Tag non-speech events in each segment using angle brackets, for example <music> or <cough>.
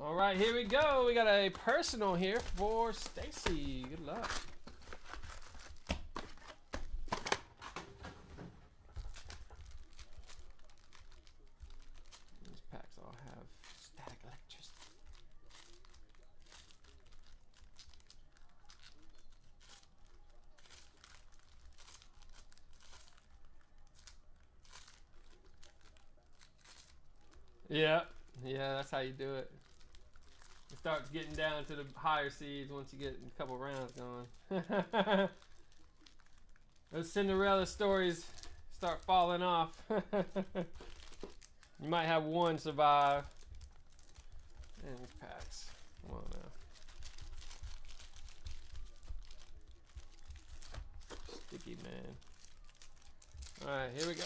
All right, here we go. We got a personal here for Stacy. Good luck. These packs all have static electricity. Yeah, yeah, that's how you do it. Starts getting down to the higher seeds once you get a couple rounds going. <laughs> Those Cinderella stories start falling off. <laughs> you might have one survive. And these packs. Come on now. Sticky man. Alright, here we go.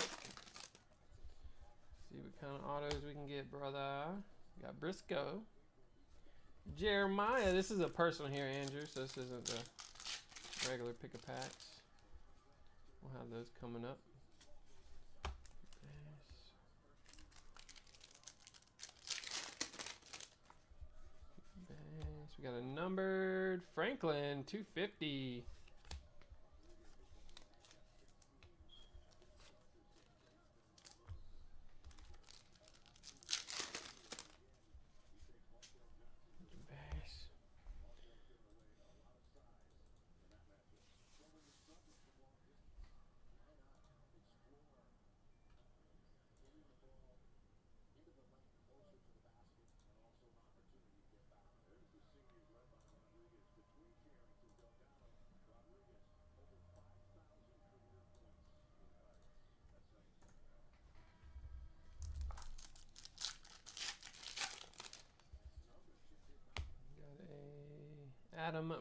See what kind of autos we can get, brother. Got Briscoe. Jeremiah. This is a personal here, Andrew, so this isn't the regular pick a packs. We'll have those coming up. We got a numbered Franklin 250. Bass.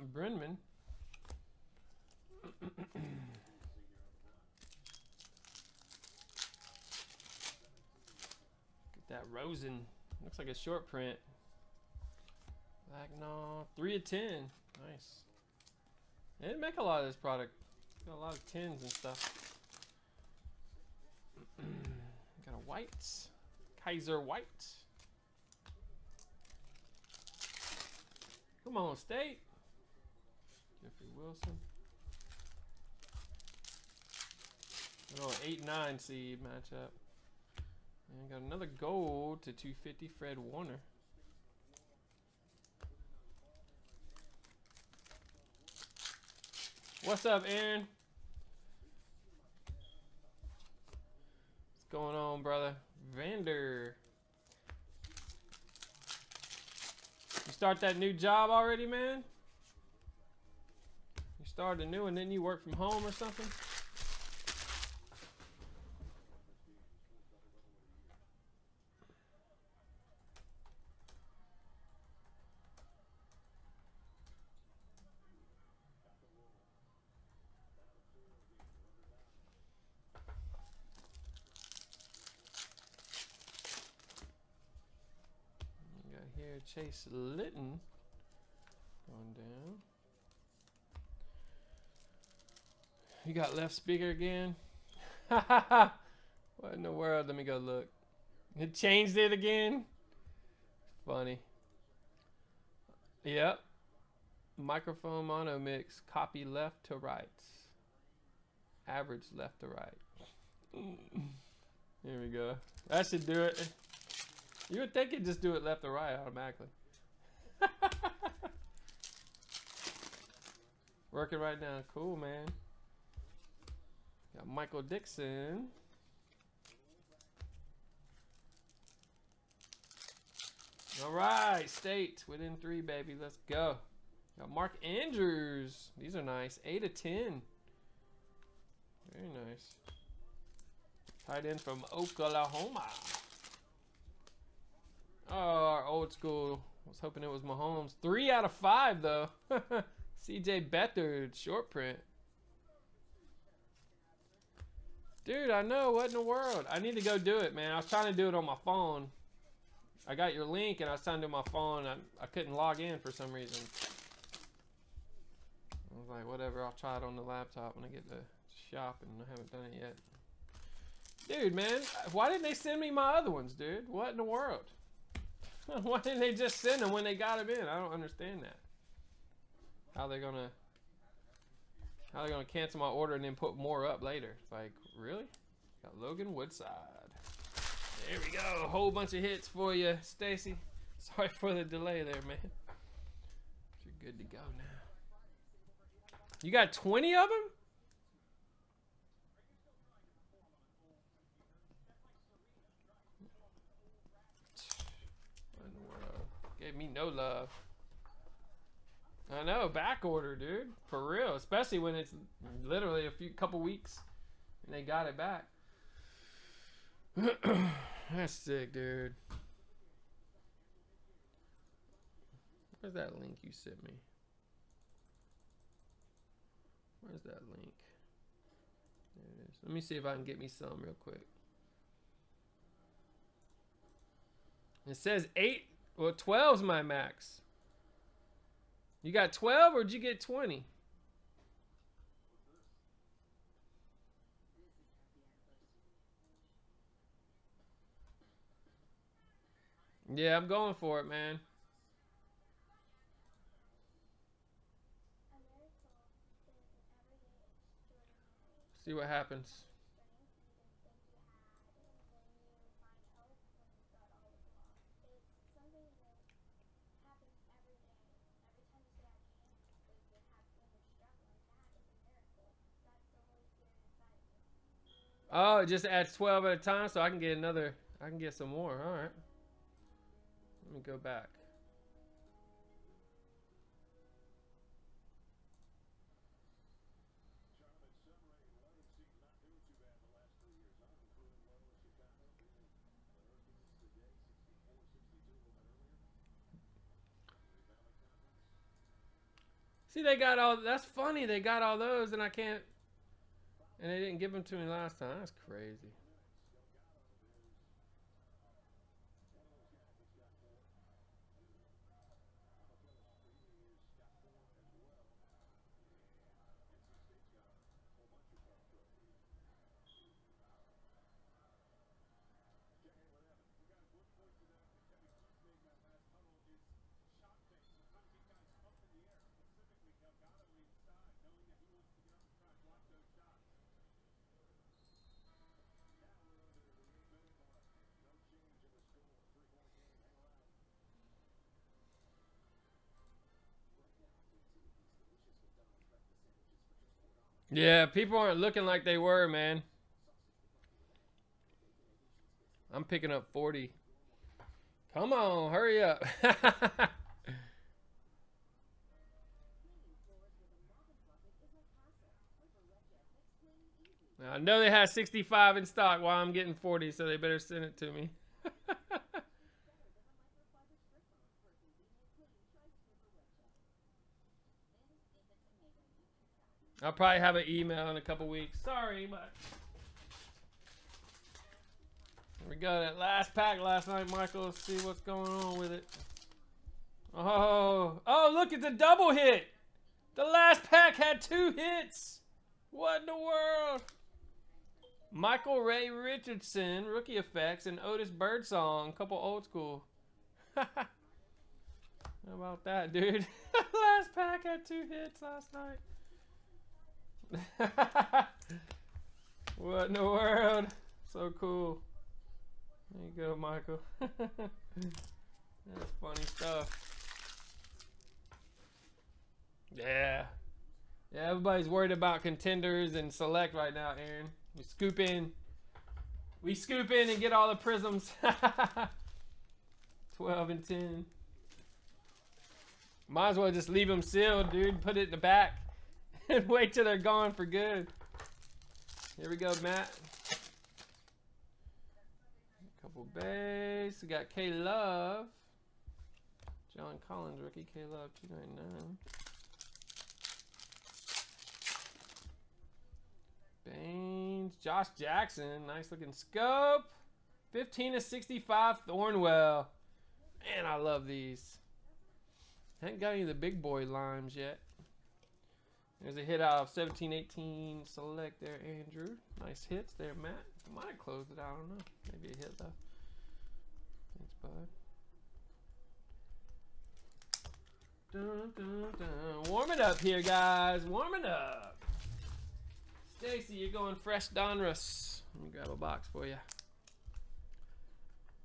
Adam Breneman. Get that Rosen. Looks like a short print. Bagnall, three of ten. Nice. They didn't make a lot of this product. Got a lot of tins and stuff. <clears throat> Got a white. Kyzir White. Come on, State. Jeffrey Wilson. Oh, 8 9 seed matchup. And got another gold to 250 Fred Warner. What's up, Aaron? What's going on, brother? Vander. You start that new job already, man? You started a new one, then you work from home or something? Got here Chase Litton going down. You got left speaker again? <laughs> what in the world? Let me go look. It changed it again? Funny. Yep. Microphone mono mix. Copy left to right. Average left to right. Here we go. That should do it. You would think it'd just do it left or right automatically. <laughs> Working right now. Cool, man. Got Michael Dixon. All right, state within three, baby. Let's go. Got Mark Andrews. These are nice. Eight of ten. Very nice. Tight end from Oklahoma. Oh, our old school. Was hoping it was Mahomes. Three out of five though. <laughs> CJ Beathard, short print. Dude, I know. What in the world? I need to go do it, man. I was trying to do it on my phone. I got your link and I trying to my phone. I, I couldn't log in for some reason. I was like, whatever. I'll try it on the laptop when I get to shop and I haven't done it yet. Dude, man. Why didn't they send me my other ones, dude? What in the world? <laughs> Why didn't they just send them when they got them in? I don't understand that. How they gonna how they gonna cancel my order and then put more up later? Like, really? Got Logan Woodside. There we go. A whole bunch of hits for you, Stacy. <laughs> Sorry for the delay there, man. You're good to go now. You got 20 of them? Gave me no love. I know, back order, dude. For real. Especially when it's literally a few couple weeks and they got it back. <clears throat> That's sick, dude. Where's that link you sent me? Where's that link? There it is. Let me see if I can get me some real quick. It says 8, well 12's my max. You got 12 or did you get 20? Yeah, I'm going for it, man. See what happens. Oh, it just adds 12 at a time, so I can get another, I can get some more. All right. Let me go back. See, they got all. That's funny. They got all those, and I can't. And they didn't give them to me last time. That's crazy. Yeah, people aren't looking like they were, man. I'm picking up 40. Come on, hurry up. <laughs> I know they had 65 in stock while I'm getting 40, so they better send it to me. I'll probably have an email in a couple weeks. Sorry, but we got that last pack last night, Michael. Let's see what's going on with it. Oh, oh, look at the double hit. The last pack had two hits. What in the world? Michael Ray Richardson, rookie effects, and Otis Birdsong, couple old school. <laughs> How about that, dude? <laughs> last pack had two hits last night. <laughs> what in the world? So cool. There you go, Michael. <laughs> That's funny stuff. Yeah. Yeah, everybody's worried about contenders and select right now, Aaron. We scoop in. We scoop in and get all the prisms. <laughs> 12 and 10. Might as well just leave them sealed, dude. Put it in the back and <laughs> wait till they're gone for good. Here we go, Matt. Couple base. We got K Love. John Collins, rookie K Love 299. Baines. Josh Jackson. Nice looking scope. 15 to 65 Thornwell. Man, I love these. Haven't got any of the big boy limes yet. There's a hit out of 17 18 select there, Andrew. Nice hits there, Matt. Might have closed it. I don't know. Maybe a hit though. Thanks, bud. Dun, dun, dun. Warm it up here, guys. Warm it up. Stacy, you're going fresh Donruss. Let me grab a box for you.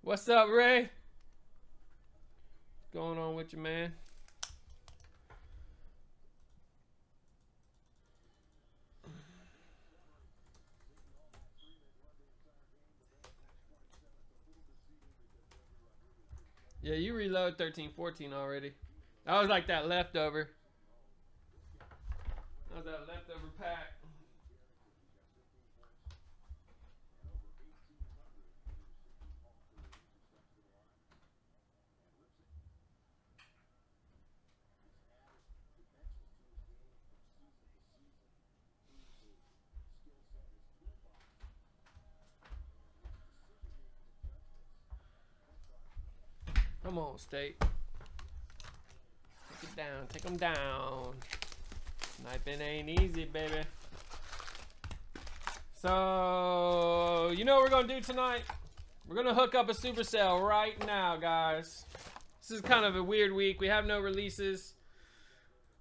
What's up, Ray? What's going on with you, man? Yeah, you reload 13, 14 already. That was like that leftover. That was that leftover pack. Come on, State. Take it down. Take them down. Sniping ain't easy, baby. So, you know what we're going to do tonight? We're going to hook up a Supercell right now, guys. This is kind of a weird week. We have no releases.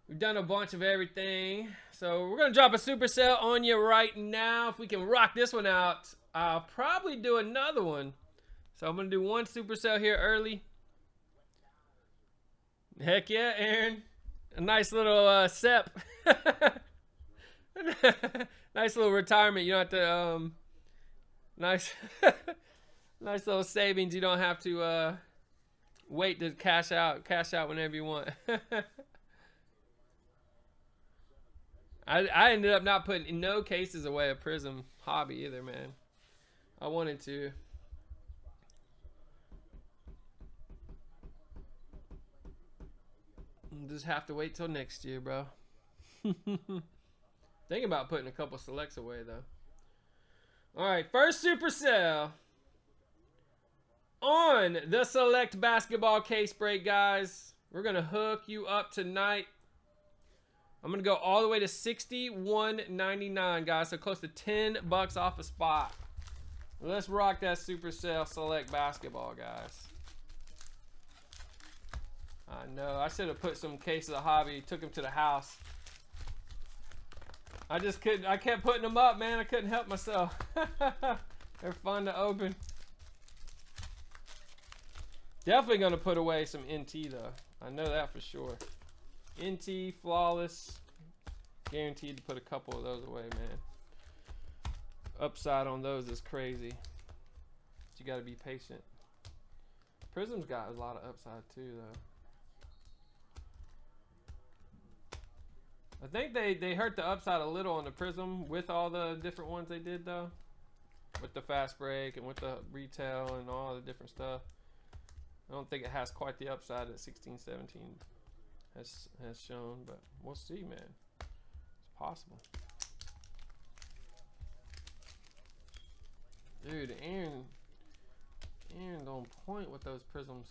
We've done a bunch of everything. So, we're going to drop a Supercell on you right now. If we can rock this one out, I'll probably do another one. So, I'm going to do one Supercell here early. Heck yeah, Aaron. A nice little uh, sep. <laughs> nice little retirement. You don't have to um nice <laughs> nice little savings. You don't have to uh wait to cash out cash out whenever you want. <laughs> I I ended up not putting in no cases away a Prism hobby either, man. I wanted to. Just have to wait till next year, bro. <laughs> Think about putting a couple selects away, though. All right, first super Supercell on the select basketball case break, guys. We're gonna hook you up tonight. I'm gonna go all the way to 61.99, guys. So close to 10 bucks off a spot. Let's rock that super Supercell select basketball, guys. I know. I should have put some cases of hobby. Took them to the house. I just couldn't. I kept putting them up, man. I couldn't help myself. <laughs> They're fun to open. Definitely gonna put away some NT though. I know that for sure. NT flawless. Guaranteed to put a couple of those away, man. Upside on those is crazy. But you gotta be patient. Prism's got a lot of upside too, though. I think they, they hurt the upside a little on the Prism with all the different ones they did though. With the fast break and with the retail and all the different stuff. I don't think it has quite the upside that 16, 17 has has shown, but we'll see, man. It's possible. Dude, Aaron, Aaron's on point with those prisms.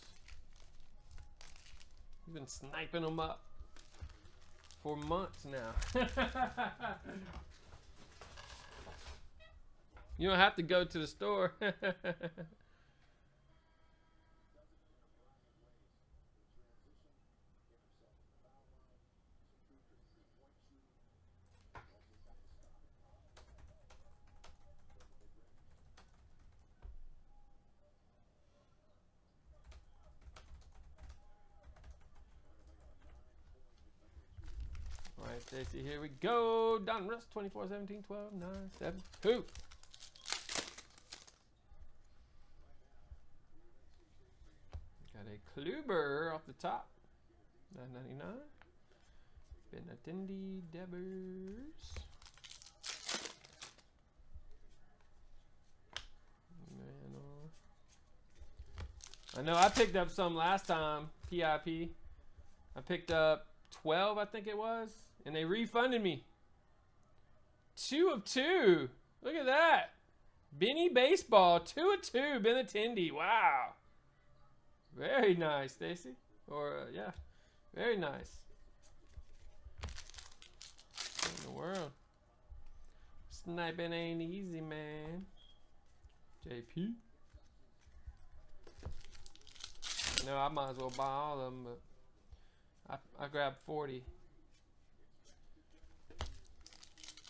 He's been sniping them up for months now. <laughs> you don't have to go to the store. <laughs> Stacy, here we go. Donruss 24, 17, 12, 9, 7, 2. Got a Kluber off the top. 999. Benintendi Devers. I know I picked up some last time, PIP. I picked up 12, I think it was and they refunded me. Two of two. Look at that. Benny Baseball, two of two. Benintendi. Wow. Very nice, Stacy. Or, uh, yeah. Very nice. What in the world? Sniping ain't easy, man. JP. No, I might as well buy all of them, but I, I grabbed 40.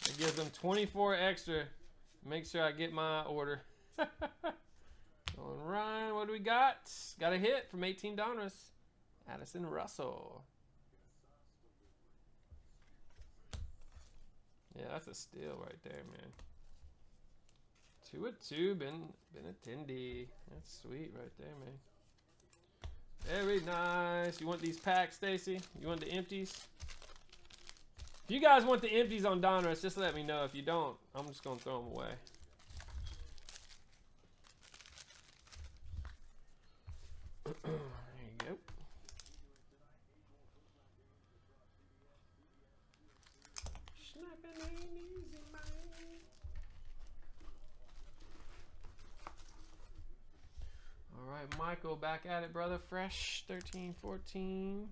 It gives them 24 extra. Make sure I get my order. <laughs> Going Ryan, what do we got? Got a hit from 18 Donruss. Addison Russell. Yeah, that's a steal right there, man. Two of two, Ben Benintendi. That's sweet right there, man. Very nice. You want these packs, Stacy? You want the empties? If you guys want the empties on Donruss, just let me know. If you don't, I'm just going to throw them away. <clears throat> there you go. All right, Michael, back at it, brother. Fresh 13 14.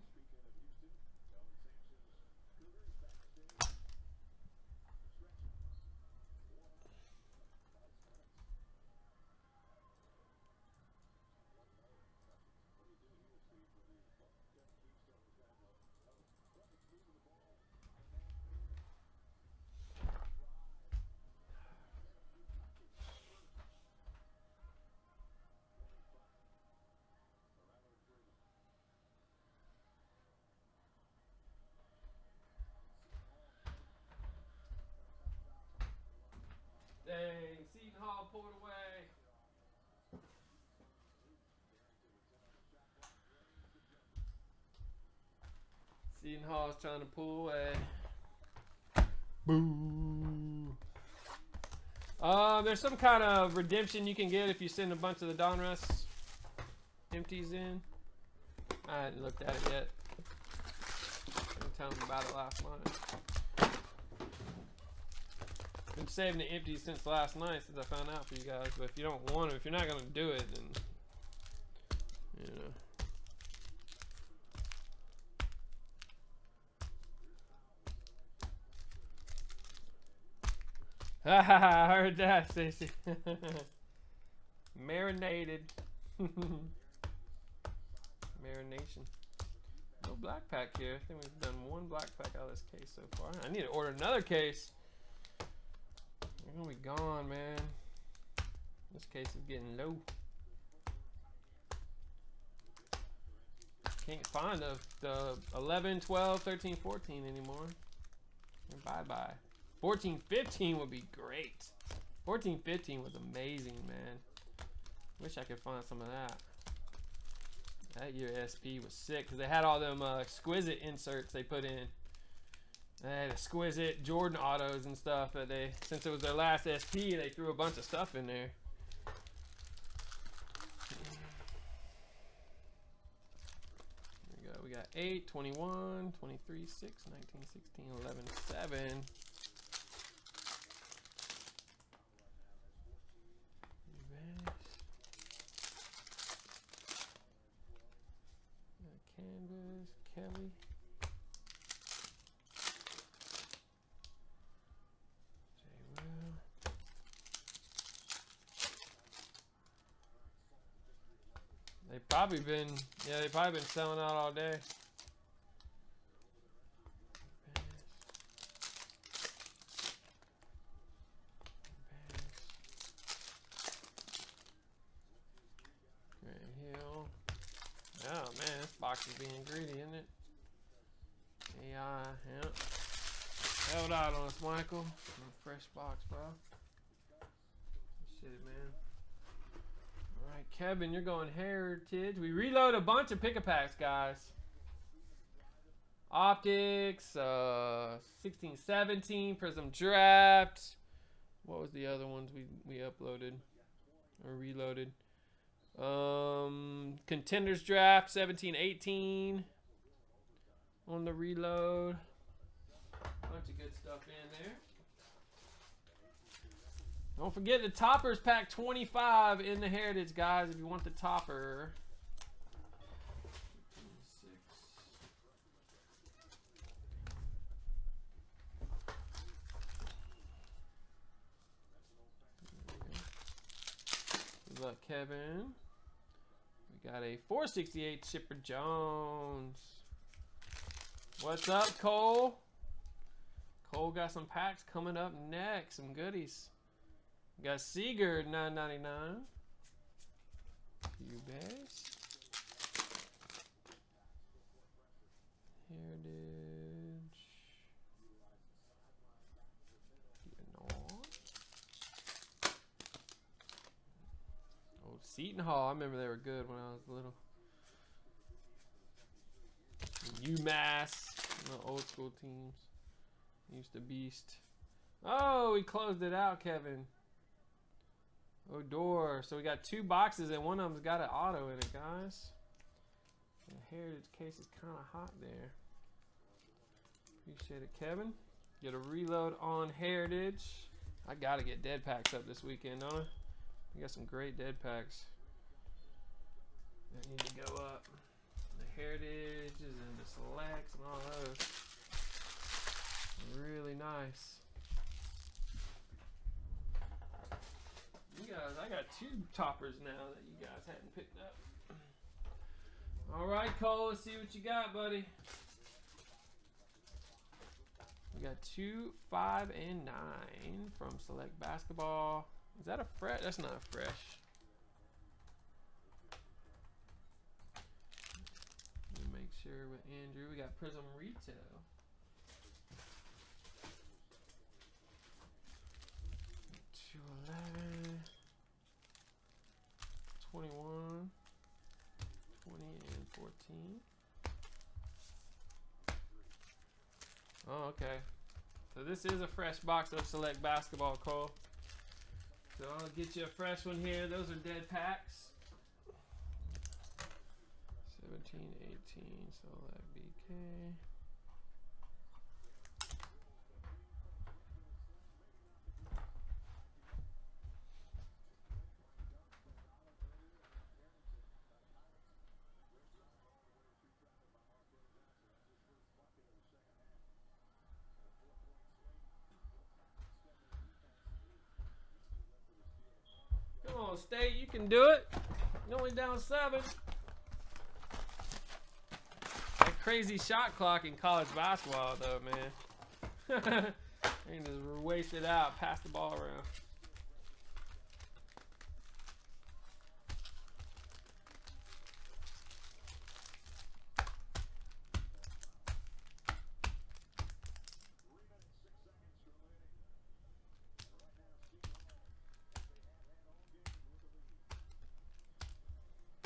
Hall trying to pull away. Boo. Uh, there's some kind of redemption you can get if you send a bunch of the Donruss empties in. I hadn't looked at it yet. I tell them about it last night. Been saving the empties since last night since I found out for you guys. But if you don't want to, if you're not gonna do it, then you know. <laughs> I heard that, Stacy. <laughs> Marinated. <laughs> Marination. No black pack here. I think we've done one black pack out of this case so far. I need to order another case. They're gonna be gone, man. This case is getting low. Can't find the, the 11, 12, 13, 14 anymore. Bye bye. 14, 15 would be great. 14, 15 was amazing, man. Wish I could find some of that. That year SP was sick because they had all them uh, exquisite inserts they put in. They had exquisite Jordan autos and stuff, but they since it was their last SP, they threw a bunch of stuff in there. There we go. We got 8, 21, 23, 6, 19, 16, 11, 7. Reverse. Got Kelly. They've probably been, yeah, they've probably been selling out all day. Grant Hill. Oh man, this box is being greedy, isn't it? AI, yep. Held out Michael. Fresh box, bro. Shit, man. Alright, Kevin, you're going heritage. We reload a bunch of pick a packs, guys. Optics, uh 16, 17, Prism Draft. What was the other ones we, we uploaded or reloaded? Um Contenders Draft 17, 18 on the reload. Bunch of good stuff in there. Don't forget the toppers pack 25 in the heritage, guys, if you want the topper. Good luck, Kevin. We got a 468 Chipper Jones. What's up, Cole? Cole got some packs coming up next. Some goodies. Got Seager, 9.99. Few bears. Heritage. Oh, Seton Hall. I remember they were good when I was little. UMass, the old school teams. Used to beast. Oh, we closed it out, Kevin. Oh, Odor. So we got two boxes and one of them's got an auto in it, guys. The heritage case is kind of hot there. Appreciate it, Kevin. Get a reload on heritage. I gotta get dead packs up this weekend, don't I? We got some great dead packs that need to go up. The heritages and the selects and all those. Really nice. You guys, I got two toppers now that you guys hadn't picked up. All right, Cole, let's see what you got, buddy. We got two, five, and nine from Select Basketball. Is that a fresh? That's not fresh. Let me make sure with Andrew. We got Prism Retail. Two eleven. 21, 20, and 14. Oh, okay. So this is a fresh box of Select Basketball, Cole. So I'll get you a fresh one here. Those are dead packs. 17, 18, Select BK. State, you can do it. You're only down seven. That crazy shot clock in college basketball, though, man. <laughs> can just waste it out, pass the ball around.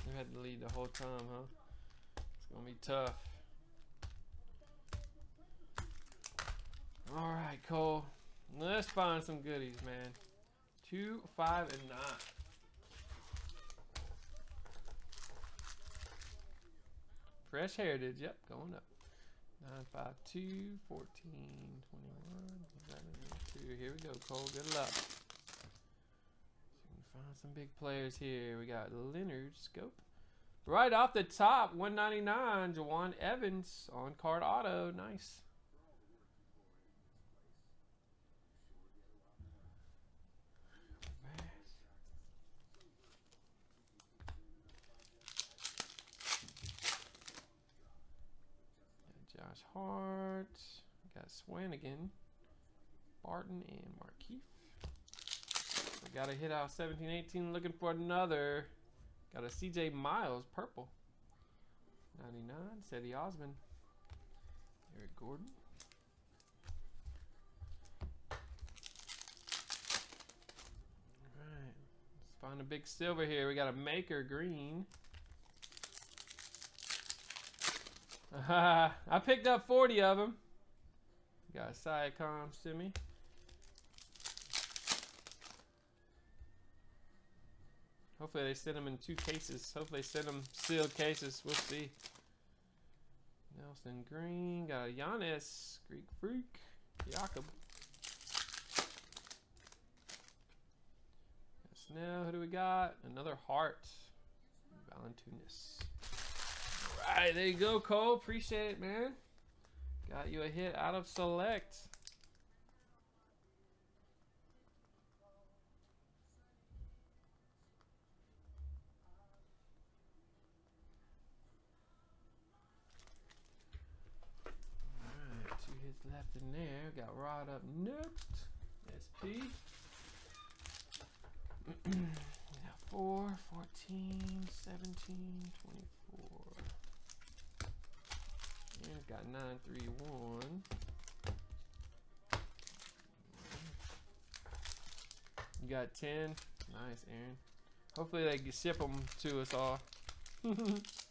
You had to lead the whole time, huh? It's gonna be tough. All right, Cole. Let's find some goodies, man. Two, five, and nine. Fresh heritage, yep, going up. 9, 5, 2, 14, 21, 11, 2. Here we go, Cole. Good luck. Find some big players here. We got Leonard Scope. Right off the top, 199, Jawun Evans on card auto. Nice. Josh Hart. Got Swanigan, Barton, and Markeith. We got a hit out 17 18. Looking for another. Got a CJ Miles purple. 99. Cedi Osman. Eric Gordon. Alright. Let's find a big silver here. We got a maker green. <laughs> I picked up 40 of them. Got a Siakam Simi. Hopefully they send them in two cases. Hopefully they send them sealed cases. We'll see. Nelson Green. Got a Giannis. Greek Freak. Jakob. Now, Who do we got? Another Hart. Valanciunas. Alright, there you go, Cole. Appreciate it, man. Got you a hit out of Select. Left in there. Got Rod up next. SP. got 4, 14, 17, 24. And got 931. You got 10. Nice, Aaron. Hopefully they can ship them to us all. <laughs>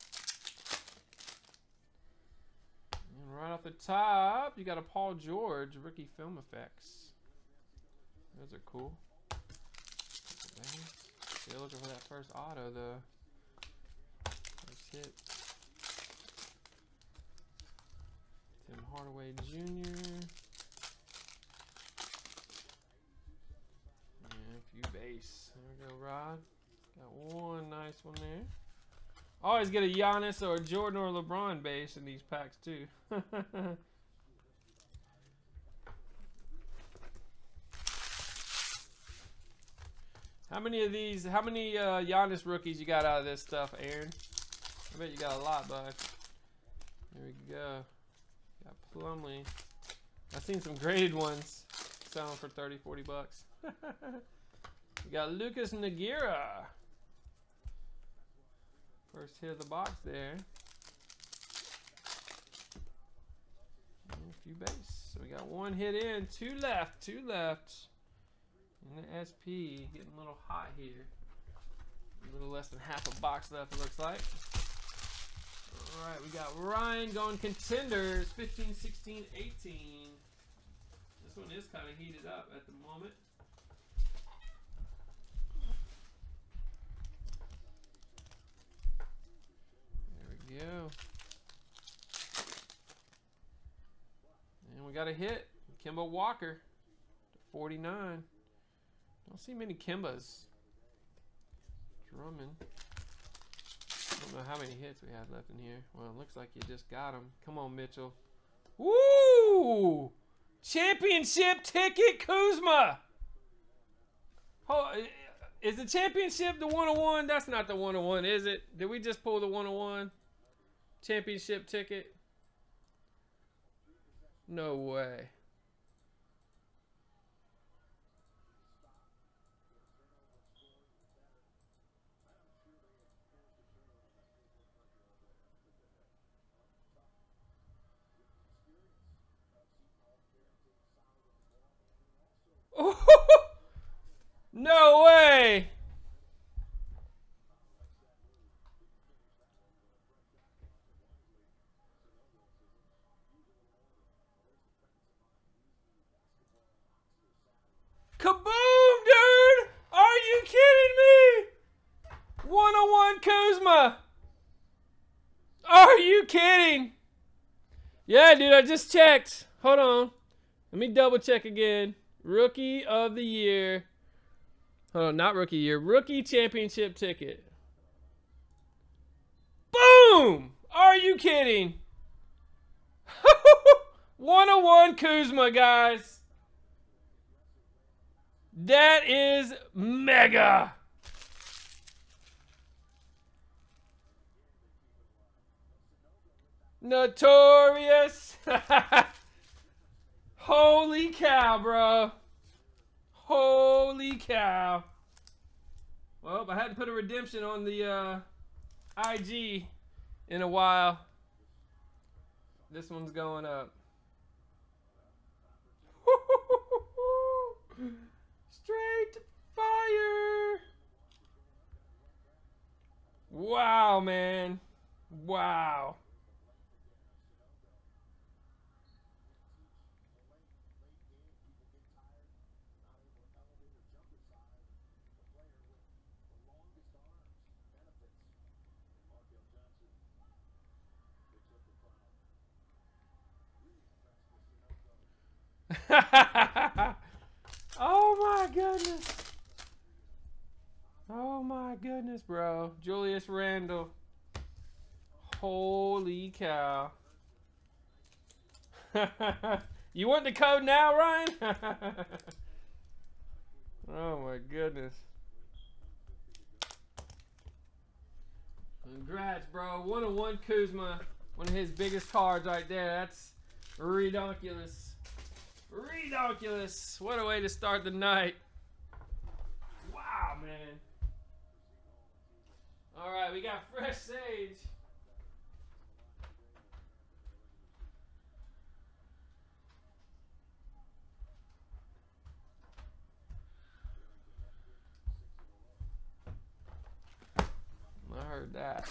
right off the top, you got a Paul George rookie film effects. Those are cool. Still looking for that first auto though. First hit. Tim Hardaway Jr. And a few base. There we go, Rod. Got one nice one there. Always get a Giannis or a Jordan or LeBron base in these packs too. <laughs> how many of these, how many uh, Giannis rookies you got out of this stuff, Aaron? I bet you got a lot, bud. There we go. Got Plumlee. I've seen some graded ones selling for 30, 40 bucks. <laughs> we got Lucas Nogueira. First hit of the box there. And a few base. So we got one hit in, two left, two left. And the SP getting a little hot here. A little less than half a box left, it looks like. All right, we got Ryan going contenders 15, 16, 18. This one is kind of heated up at the moment. Go. And we got a hit. Kemba Walker 49. Don't see many Kembas. Drummond. I don't know how many hits we have left in here. Well, it looks like you just got them. Come on, Mitchell. Woo! Championship ticket, Kuzma. Oh, is the championship the one on one? That's not the one on one, is it? Did we just pull the one on one championship ticket? No way. <laughs> no way! Kaboom, dude! Are you kidding me? 101 Kuzma! Are you kidding? Yeah, dude, I just checked. Hold on. Let me double check again. Rookie of the year. Hold on, not rookie year. Rookie championship ticket. Boom! Are you kidding? <laughs> 101 Kuzma, guys. That is mega. Notorious. <laughs> Holy cow, bro. Holy cow. Well, I hadn't put a redemption on the uh, IG in a while. This one's going up. Straight fire. Wow, man. Wow. <laughs> oh my goodness. Oh my goodness, bro. Julius Randle. Holy cow. <laughs> you want the code now, Ryan? <laughs> oh my goodness. Congrats, bro. One on one Kuzma. One of his biggest cards right there. That's ridiculous. Redonkulous. What a way to start the night. Wow, man. All right, we got fresh sage. I heard that.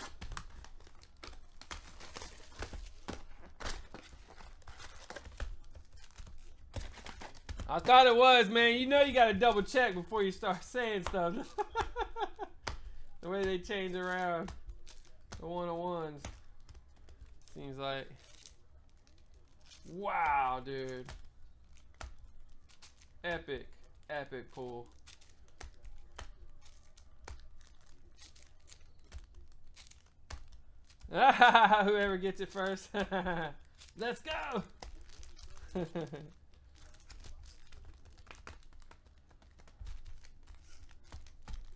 I thought it was, man. You know you gotta double check before you start <laughs> saying stuff. <laughs> the way they change around the one on ones. Seems like. Wow, dude. Epic. Epic pull. <laughs> Whoever gets it first. Let's go.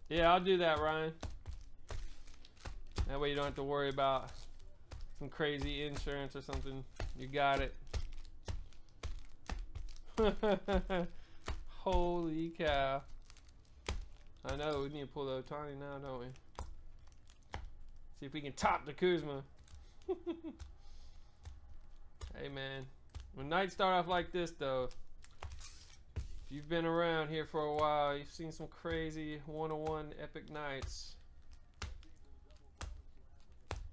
Yeah, I'll do that, Ryan. That way you don't have to worry about some crazy insurance or something. You got it. <laughs> Holy cow. I know, we need to pull the Ohtani now, don't we? See if we can top the Kuzma. <laughs> hey man, when nights start off like this though, if you've been around here for a while, you've seen some crazy one-on-one epic nights.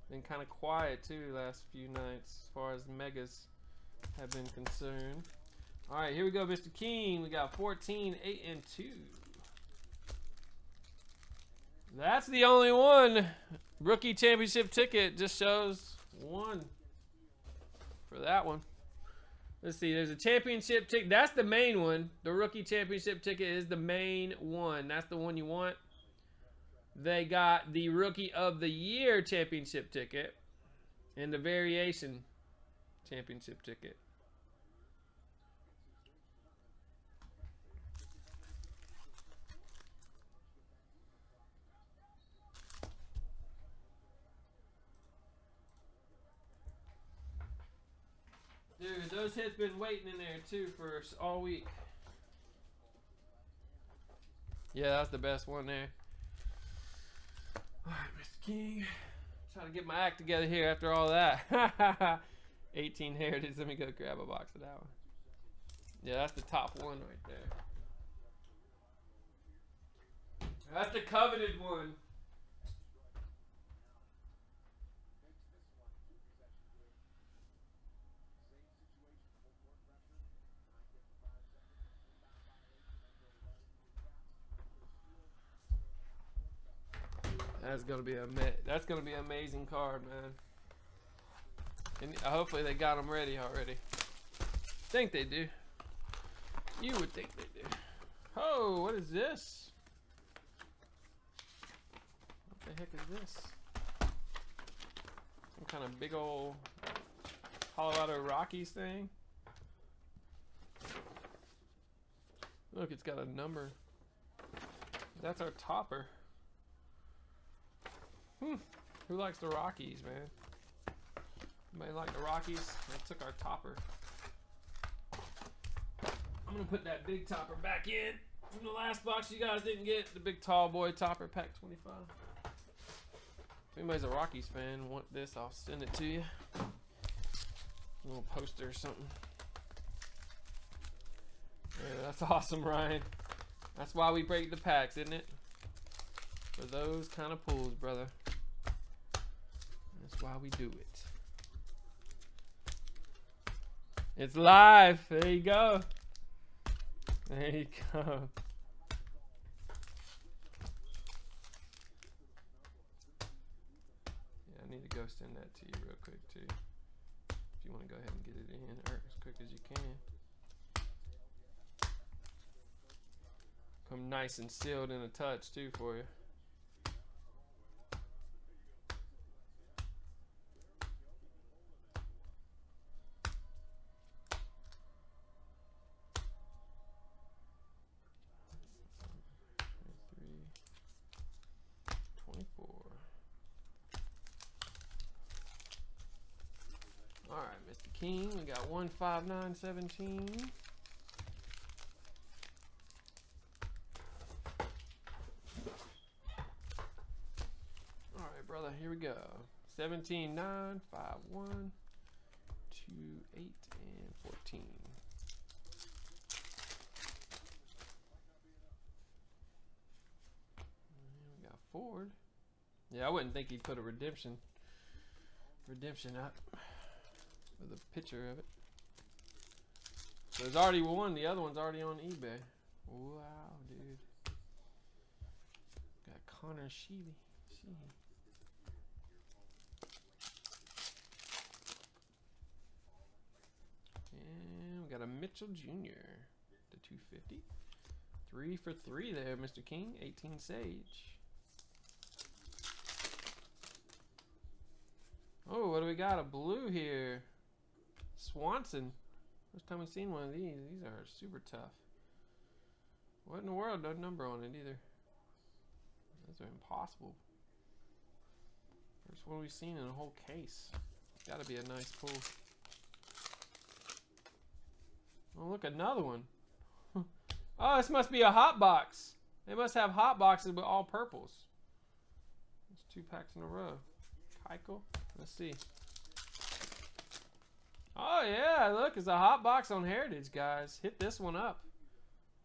Been kind of quiet too last few nights as far as megas have been concerned. All right, here we go, Mr. King. We got 14, 8, and 2. That's the only one. Rookie championship ticket just shows one for that one. Let's see, there's a championship ticket. That's the main one. The rookie championship ticket is the main one. That's the one you want. They got the rookie of the year championship ticket and the variation championship ticket. Dude, those hits been waiting in there too for all week. Yeah, that's the best one there. Alright, Mr. King. Trying to get my act together here after all that. <laughs> 18 heritage. Let me go grab a box of that one. Yeah, that's the top one right there. That's the coveted one. That's gonna be a that's gonna be an amazing card, man. And hopefully they got them ready already. Think they do. You would think they do. Oh, what is this? What the heck is this? Some kind of big old Colorado Rockies thing. Look, it's got a number. That's our topper. Hmm. Who likes the Rockies, man? Anybody like the Rockies? I took our topper. I'm gonna put that big topper back in from the last box you guys didn't get. The big tall boy topper, pack 25. If anybody's a Rockies fan, want this, I'll send it to you. A little poster or something. Yeah, that's <laughs> awesome, Ryan. That's why we break the packs, isn't it? For those kind of pulls, brother. That's why we do it. It's live. There you go. There you go. Yeah, I need to go send that to you real quick too. If you want to go ahead and get it in as quick as you can. Come nice and sealed in a touch too for you. five nine seventeen. All right, brother. Here we go. Seventeen nine five one two eight and fourteen. And we got Ford. Yeah, I wouldn't think he'd put a redemption redemption up with a picture of it. There's already one. The other one's already on eBay. Wow, dude. Got Connor Sheely. Sheely. And we got a Mitchell Jr. The 250. Three for three there, Mr. King. 18 Sage. Oh, what do we got? A blue here. Swanson. First time we've seen one of these. These are super tough. What in the world? No number on it either. Those are impossible. First one we've seen in a whole case. Gotta be a nice pull. Oh, look, another one. <laughs> oh, this must be a hot box. They must have hot boxes with all purples. It's two packs in a row. Keiko. Let's see. Oh yeah, look, it's a hot box on Heritage, guys. Hit this one up.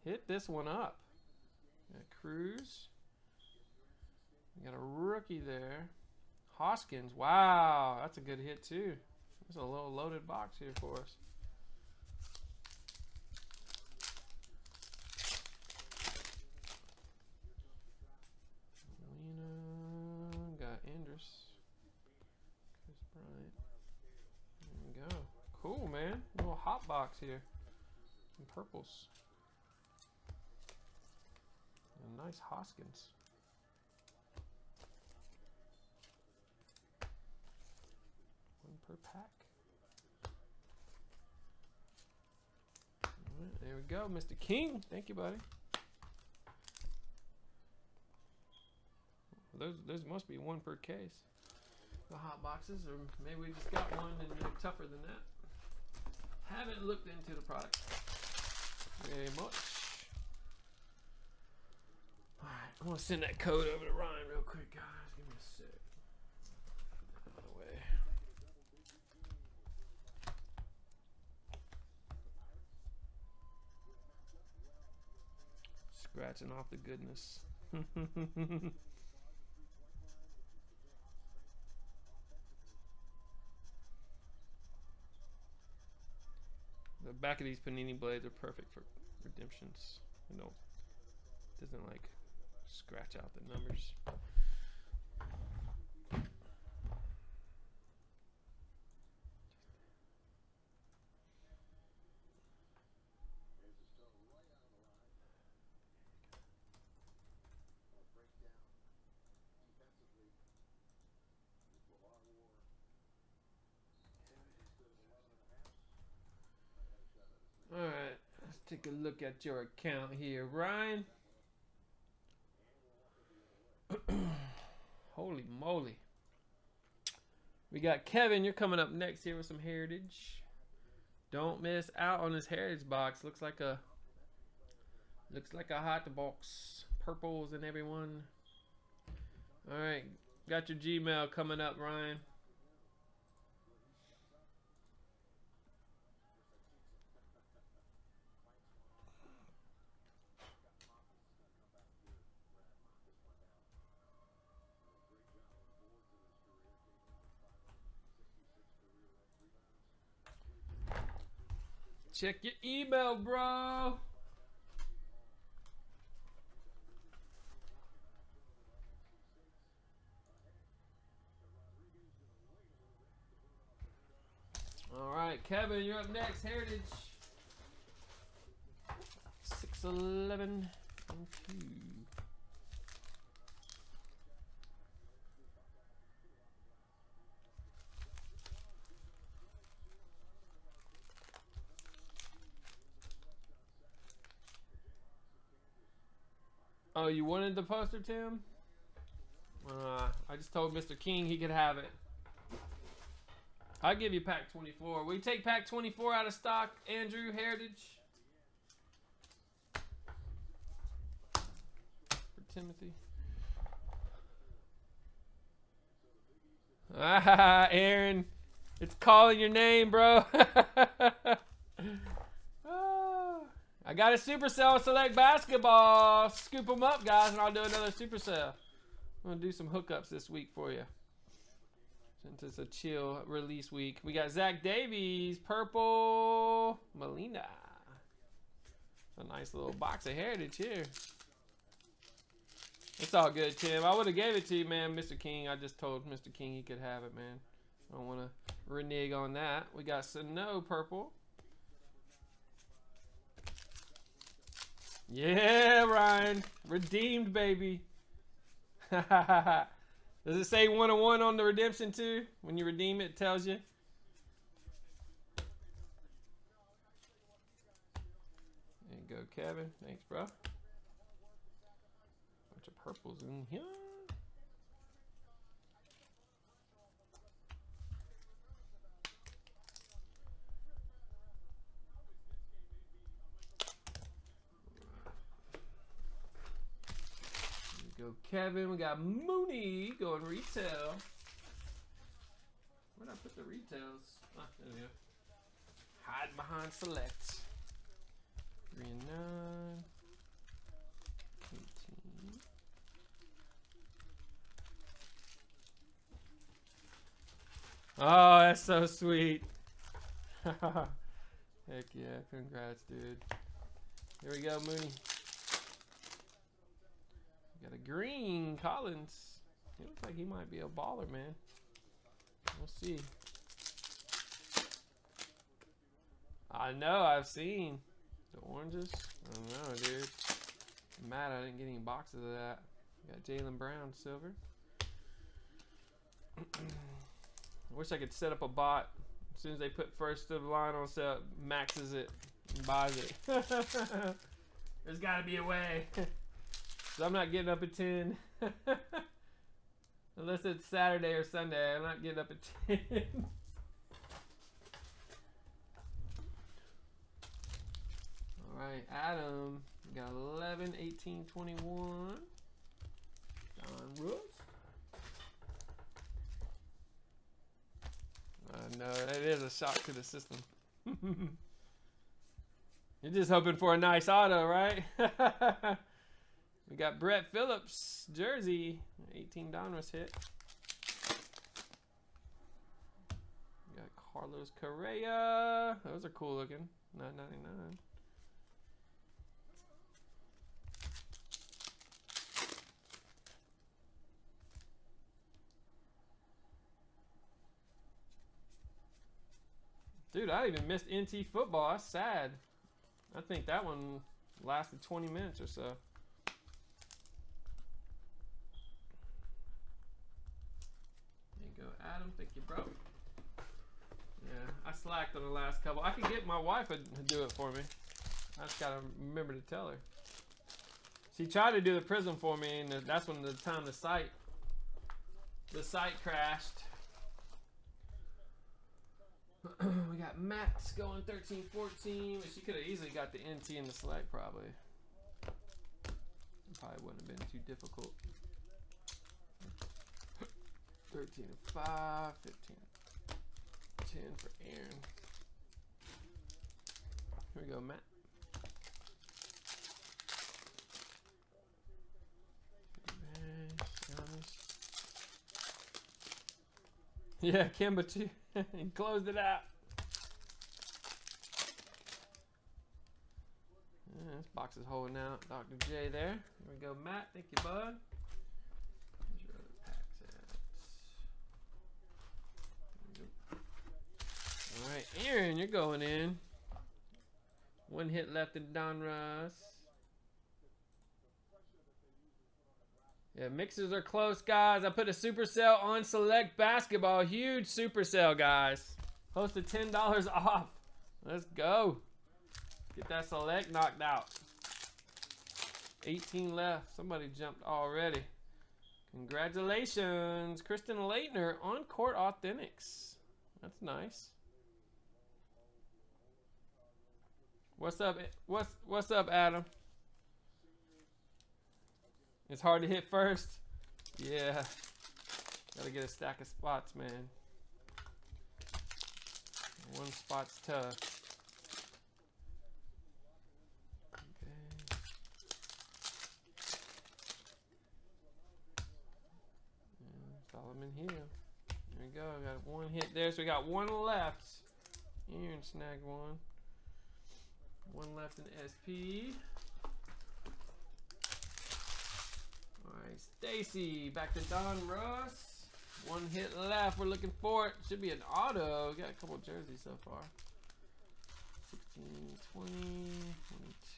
Hit this one up. Got Cruz. We got a rookie there. Hoskins. Wow, that's a good hit too. There's a little loaded box here for us. Lena, got Andrus. Kris Bryant. There we go. Cool, man. Little hot box here. Some purples. And nice Hoskins. One per pack. Right, there we go, Mr. King. Thank you, buddy. Those those must be one per case. The hot boxes, or maybe we just got one and they're tougher than that. Haven't looked into the product very much. Alright, I'm gonna send that code over to Ryan real quick, guys. Give me a sec. Scratching off the goodness. <laughs> back of these panini blades are perfect for redemptions. You know, doesn't like scratch out the numbers. All right, let's take a look at your account here, Ryan. <clears throat> Holy moly. We got Kevin, you're coming up next here with some heritage. Don't miss out on this heritage box. Looks like a looks like a hot box. Purples and everyone. All right, got your Gmail coming up, Ryan. Check your email, bro. All right, Kevin, you're up next. Heritage. 611 and 2. Oh, you wanted the poster, Tim? Uh, I just told Mr. King he could have it. I'll give you pack 24. We take pack 24 out of stock, Andrew Heritage. For Timothy. Ah, <laughs> Aaron. It's calling your name, bro. <laughs> I got a supercell select basketball. Scoop them up, guys, and I'll do another supercell. I'm gonna do some hookups this week for you. Since it's a chill release week. We got Zach Davies, purple Molina. A nice little box of heritage here. It's all good, Tim. I would have gave it to you, man, Mr. King. I just told Mr. King he could have it, man. I don't want to renege on that. We got Sano purple. Yeah, Ryan. Redeemed, baby. <laughs> Does it say one on one on the redemption too? When you redeem it, it tells you. There you go, Kevin. Thanks, bro. Bunch of purples in here. Go Kevin. We got Mooney going retail. Where'd I put the retails? Ah, there we go. Hide behind select. Three and nine. 18. Oh, that's so sweet. <laughs> Heck yeah, congrats, dude. Here we go, Mooney. Got a green Collins. He looks like he might be a baller, man. We'll see. I know, I've seen the oranges. I don't know, dude. I'm mad I didn't get any boxes of that. Got Jaylen Brown silver. I <clears throat> wish I could set up a bot. As soon as they put first of the line on sale, maxes it and buys it. <laughs> There's got to be a way. <laughs> So I'm not getting up at 10. <laughs> Unless it's Saturday or Sunday, I'm not getting up at 10. <laughs> All right, Adam. We got 11, 18, 21. Donruss. Uh, no, it is a shock to the system. <laughs> You're just hoping for a nice auto, right? We got Brett Phillips, jersey, 18 Donruss hit. We got Carlos Correa. Those are cool looking. 9.99. Dude, I even missed NT football. That's sad. I think that one lasted 20 minutes or so. Adam. Thank you, bro. Yeah, I slacked on the last couple. I could get my wife to do it for me. I just gotta remember to tell her. She tried to do the prism for me, and that's when the time the site the site crashed. <clears throat> we got Max going 13 14, but she could have easily got the NT in the select, probably. Probably wouldn't have been too difficult. <clears throat> 13 and 5, 15 10 for Aaron. Here we go, Matt. Yeah, Kemba too. <laughs> and closed it out. Yeah, this box is holding out. Dr. J there. Here we go, Matt. Thank you, bud. All right, Aaron, you're going in. One hit left in Donruss. Yeah, mixers are close, guys. I put a supercell on select basketball. Huge supercell, guys. Close to $10 off. Let's go. Get that select knocked out. 18 left. Somebody jumped already. Congratulations. Christian Laettner on court authentics. That's nice. What's up? What's what's up, Adam? It's hard to hit first. Yeah. Gotta get a stack of spots, man. One spot's tough. Okay. Solomon Hill. There we go. Got one hit there, so we got one left. Aaron snagged one. One left in SP. Alright, Stacy. Back to Donruss. One hit left. We're looking for it. Should be an auto. We Got a couple jerseys so far. 16, 20,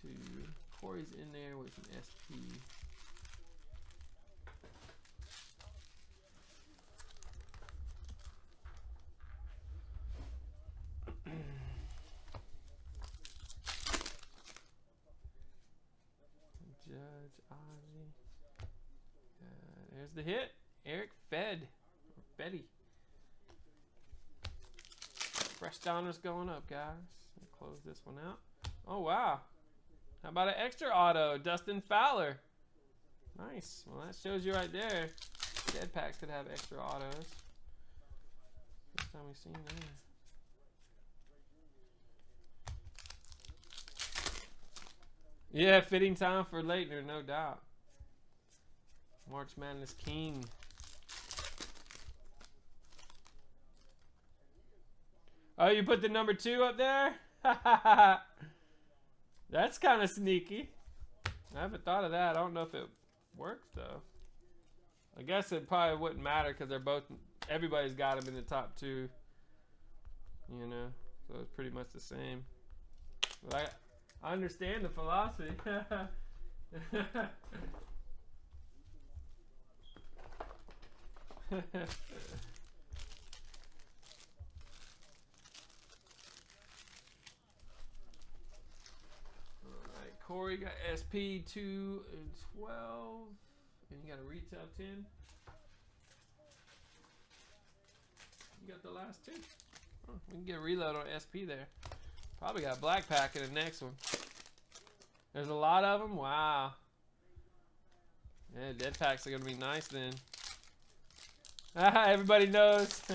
22. Corey's in there with some SP. <clears throat> Ozzy. Uh, there's the hit. Eric Fed. Or Fetty. Fresh downers going up, guys. Close this one out. Oh, wow. How about an extra auto? Dustin Fowler. Nice. Well, that shows you right there. Dead packs could have extra autos. First time we've seen that. Yeah, fitting time for Laettner, no doubt. March Madness King. Oh, you put the number two up there? <laughs> That's kind of sneaky. I haven't thought of that. I don't know if it works, though. I guess it probably wouldn't matter because they're both, everybody's got them in the top two. You know, so it's pretty much the same. But I, I understand the philosophy. <laughs> Alright, Corey got SP 2 and 12. And you got a retail 10. You got the last two. Oh, we can get a reload on SP there. Probably got black pack in the next one. There's a lot of them. Wow. Yeah, dead packs are gonna be nice then. Ah, <laughs> Everybody knows. <laughs>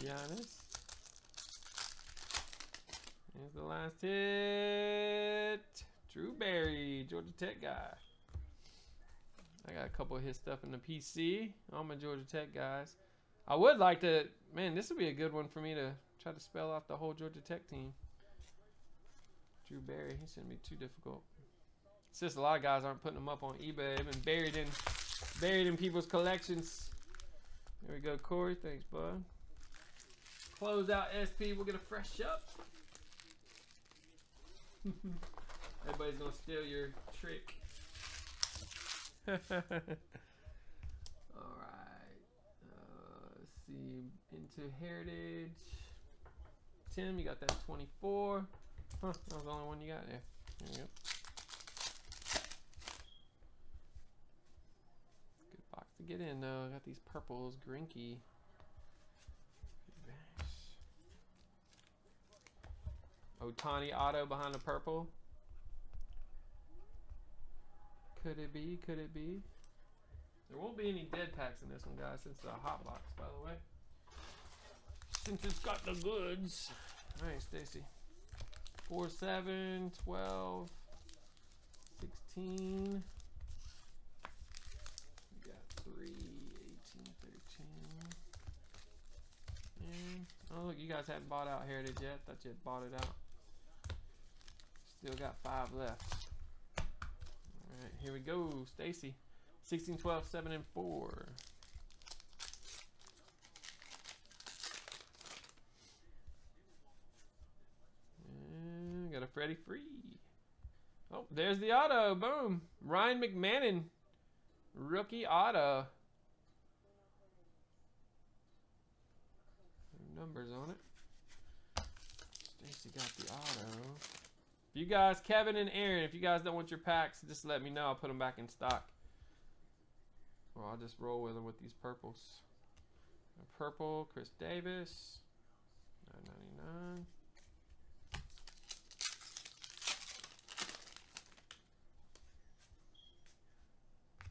Giannis. Here's the last hit. Drew Barry, Georgia Tech guy. I got a couple of his stuff in the PC. All my Georgia Tech guys. I would like to, man, this would be a good one for me to try to spell out the whole Georgia Tech team. Drew Barry, he shouldn't be too difficult. It's just a lot of guys aren't putting them up on eBay. They've been buried in, buried in people's collections. There we go, Corey. Thanks, bud. Close out SP. We'll get a fresh up. <laughs> Everybody's gonna steal your trick. <laughs> Alright. See. Into Heritage. Tim, you got that 24. Huh, that was the only one you got there. There you go. Good box to get in though. I Got these purples, Greinke. Ohtani auto behind the purple. Could it be? Could it be? There won't be any dead packs in this one, guys, since it's a hot box, by the way. Since it's got the goods. Alright, Stacy. 4, 7, 12, 16. We got 3, 18, 13. And, oh, look, you guys haven't bought out Heritage yet. Thought you had bought it out. Still got five left. Alright, here we go. Stacy. 16, 12, 7, and 4. And got a Freddie Free. Oh, there's the auto. Boom. Ryan McMahon. Rookie auto. Numbers on it. Stacy got the auto. If you guys, Kevin and Aaron, if you guys don't want your packs, just let me know. I'll put them back in stock. Or I'll just roll with them with these purples. A purple, Chris Davis. 999.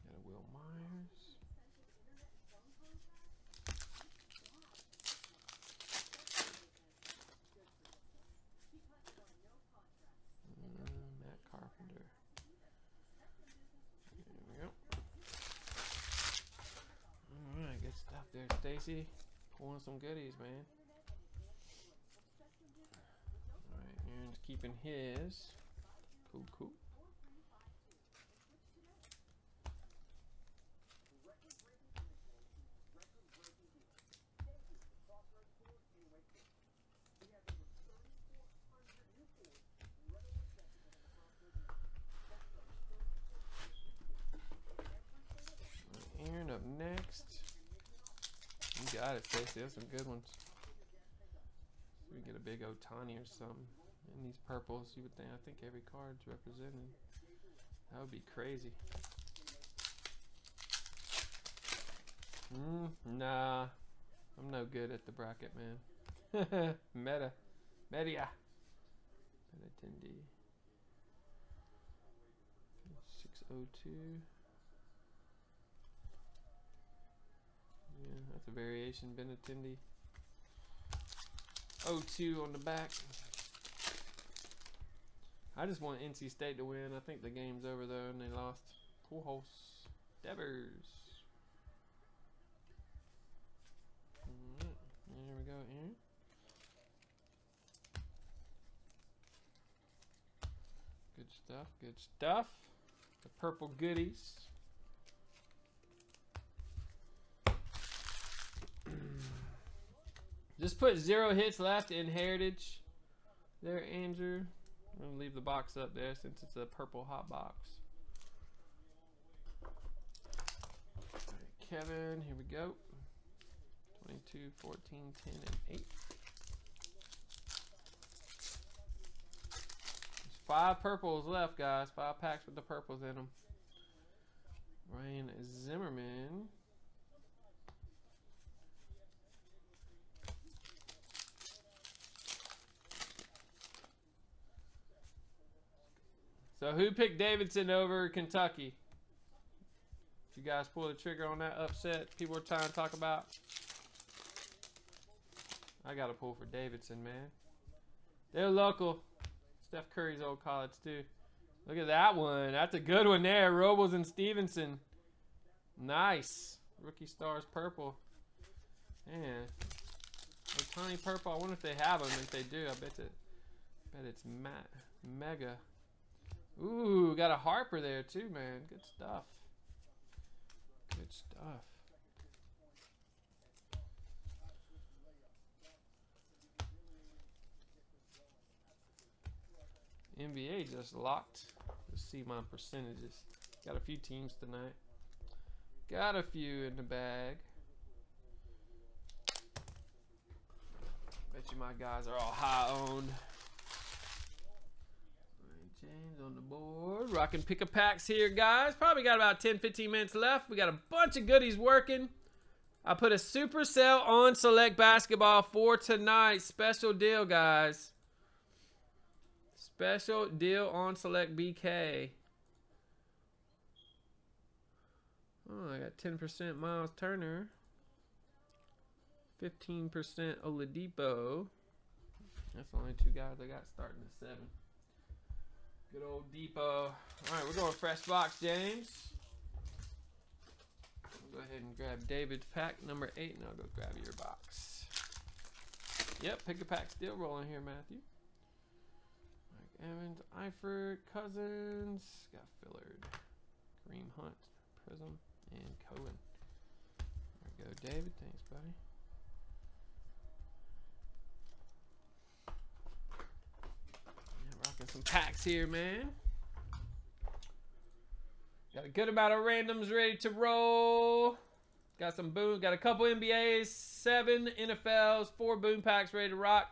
Got a Will Stacy. Pulling some goodies, man. Alright, Aaron's keeping his. Cool, cool. Aaron up next. You got it, Stacey. That's some good ones. We get a big Ohtani or something. In these purples, you would think. I think every card's represented. That would be crazy. Mm, nah, I'm no good at the bracket, man. <laughs> Meta, Media. Six oh two. Yeah, that's a variation Benintendi. 0-2 on the back. I just want NC State to win. I think the game's over though, and they lost. Pujols, Devers. Alright, There we go, Aaron. Good stuff. Good stuff. The purple goodies. Just put zero hits left in Heritage. There, Andrew. I'm gonna leave the box up there since it's a purple hot box. Kevin, here we go. 22, 14, 10, and 8. There's five purples left, guys. Five packs with the purples in them. Ryan Zimmerman. So who picked Davidson over Kentucky? Did you guys pull the trigger on that upset people are trying to talk about? I got to pull for Davidson, man. They're local. Steph Curry's old college, too. Look at that one. That's a good one there. Robles and Stevenson. Nice. Rookie stars purple. Man. tiny purple. I wonder if they have them. If they do, I bet it. Bet it's ma mega. Ooh, got a Harper there too, man. Good stuff. Good stuff. NBA just locked. Let's see my percentages. Got a few teams tonight. Got a few in the bag. Bet you my guys are all high owned. James on the board. Rocking pick a packs here, guys. Probably got about 10, 15 minutes left. We got a bunch of goodies working. I put a super sale on select basketball for tonight. Special deal, guys. Special deal on select BK. Oh, I got 10% Miles Turner. 15% Oladipo. That's only two guys I got starting at 7. Good old Depot. All right, we're going fresh box, James. I'll go ahead and grab David's pack number eight, and I'll go grab your box. Yep, pick a pack still rolling here, Matthew. Mike Evans, Eifert, Cousins, got Fillard, Kareem Hunt, Prism, and Cohen. There we go, David. Thanks, buddy. Some packs here, man. Got a good amount of randoms ready to roll. Got some boom. Got a couple NBAs, seven NFLs, four boom packs ready to rock.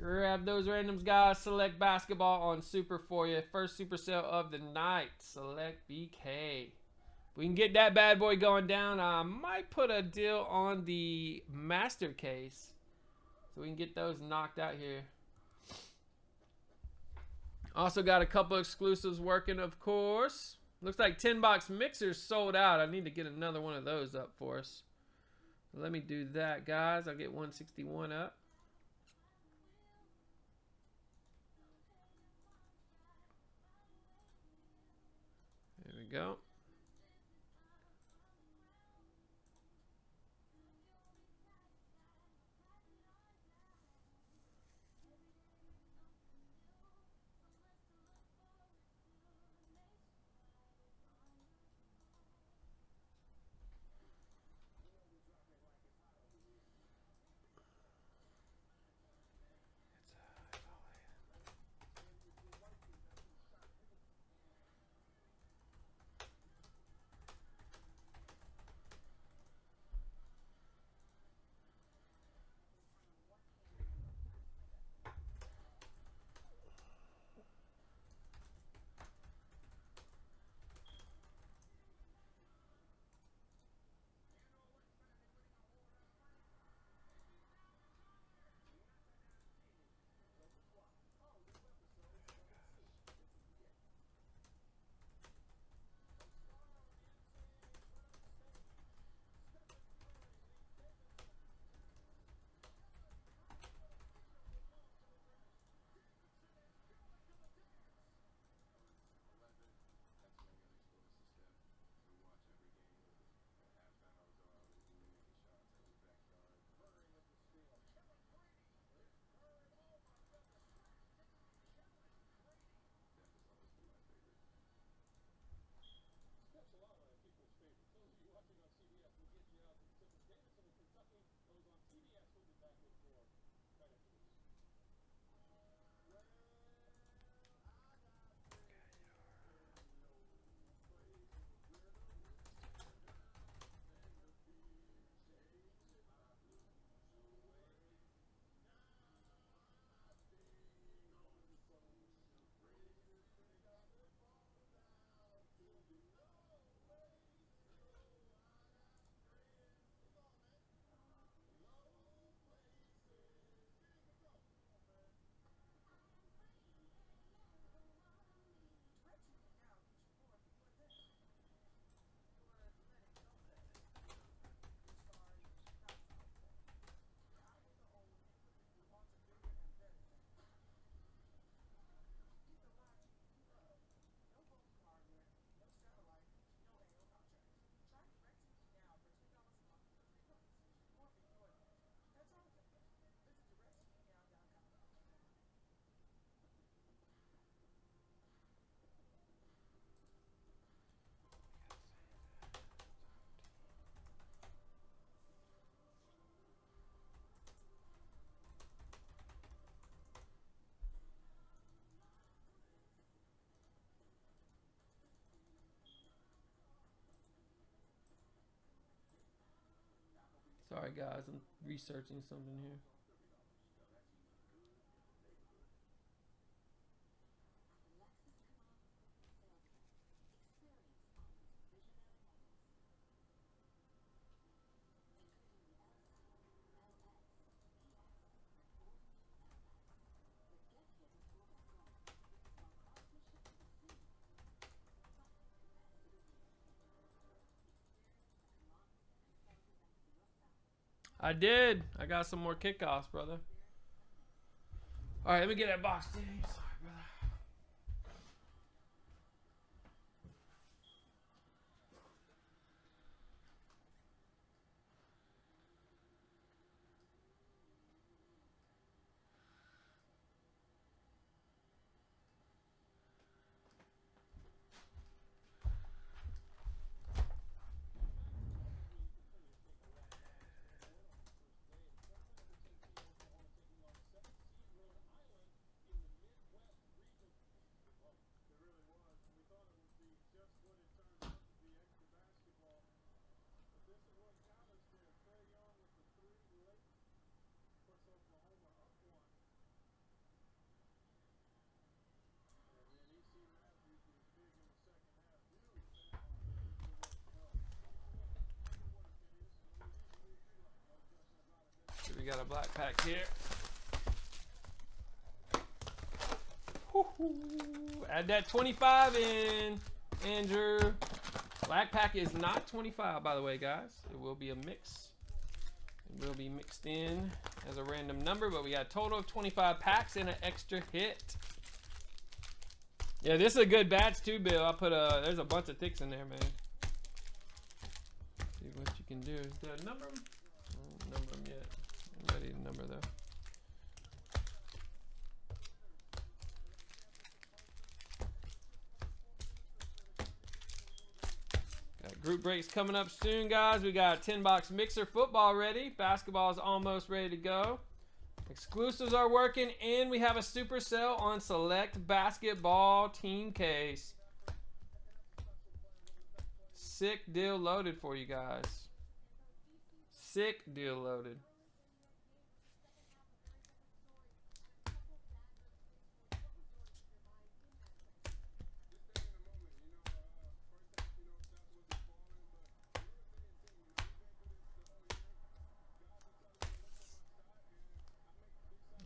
Grab those randoms, guys. Select basketball on super for you. First super sale of the night. Select BK. If we can get that bad boy going down, I might put a deal on the master case. So we can get those knocked out here. Also got a couple exclusives working, of course. Looks like 10 box mixers sold out. I need to get another one of those up for us. Let me do that, guys. I'll get 161 up. There we go. Sorry, guys. I'm researching something here. I did. I got some more kickoffs, brother. All right, let me get that box, James. We got a black pack here. Add that 25 in, Andrew. Black pack is not 25, by the way, guys. It will be a mix. It will be mixed in as a random number, but we got a total of 25 packs and an extra hit. Yeah, this is a good batch too, Bill. I put a, there's a bunch of ticks in there, man. See what you can do. Did I number them? I don't number them yet. I'm ready to number though. Got group breaks coming up soon, guys. We got 10 box mixer football ready. Basketball is almost ready to go. Exclusives are working, and we have a super sale on select basketball team case. Sick deal loaded for you guys. Sick deal loaded.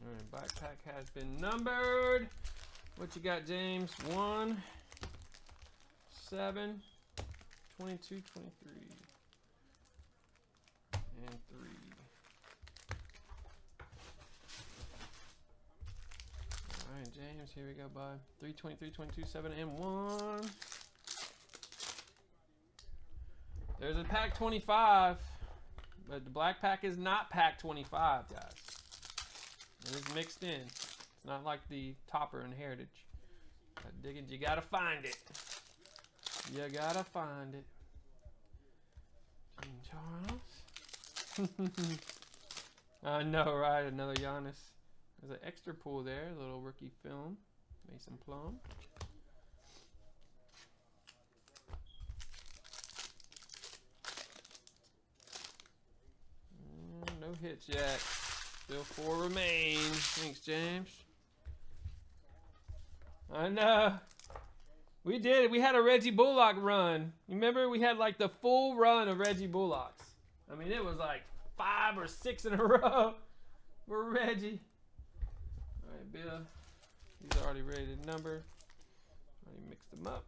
All right, backpack has been numbered. What you got, James? One, seven, 22, 23, and three. All right, James, here we go, bud. 3, 23, 22, 7, and 1. There's a pack 25, but the black pack is not pack 25, guys. It is mixed in. It's not like the topper and heritage. Got digging, you gotta find it. You gotta find it. Gene Charles. <laughs> I know, right? Another Giannis. There's an extra pool there. Little rookie film. Mason Plum. Mm, no hits yet. Still four remain. Thanks, James. I know. We did. We had a Reggie Bullock run. Remember? We had like the full run of Reggie Bullocks. I mean, it was like five or six in a <laughs> row for Reggie. All right, Bill. He's already ready to number. Already mixed them up.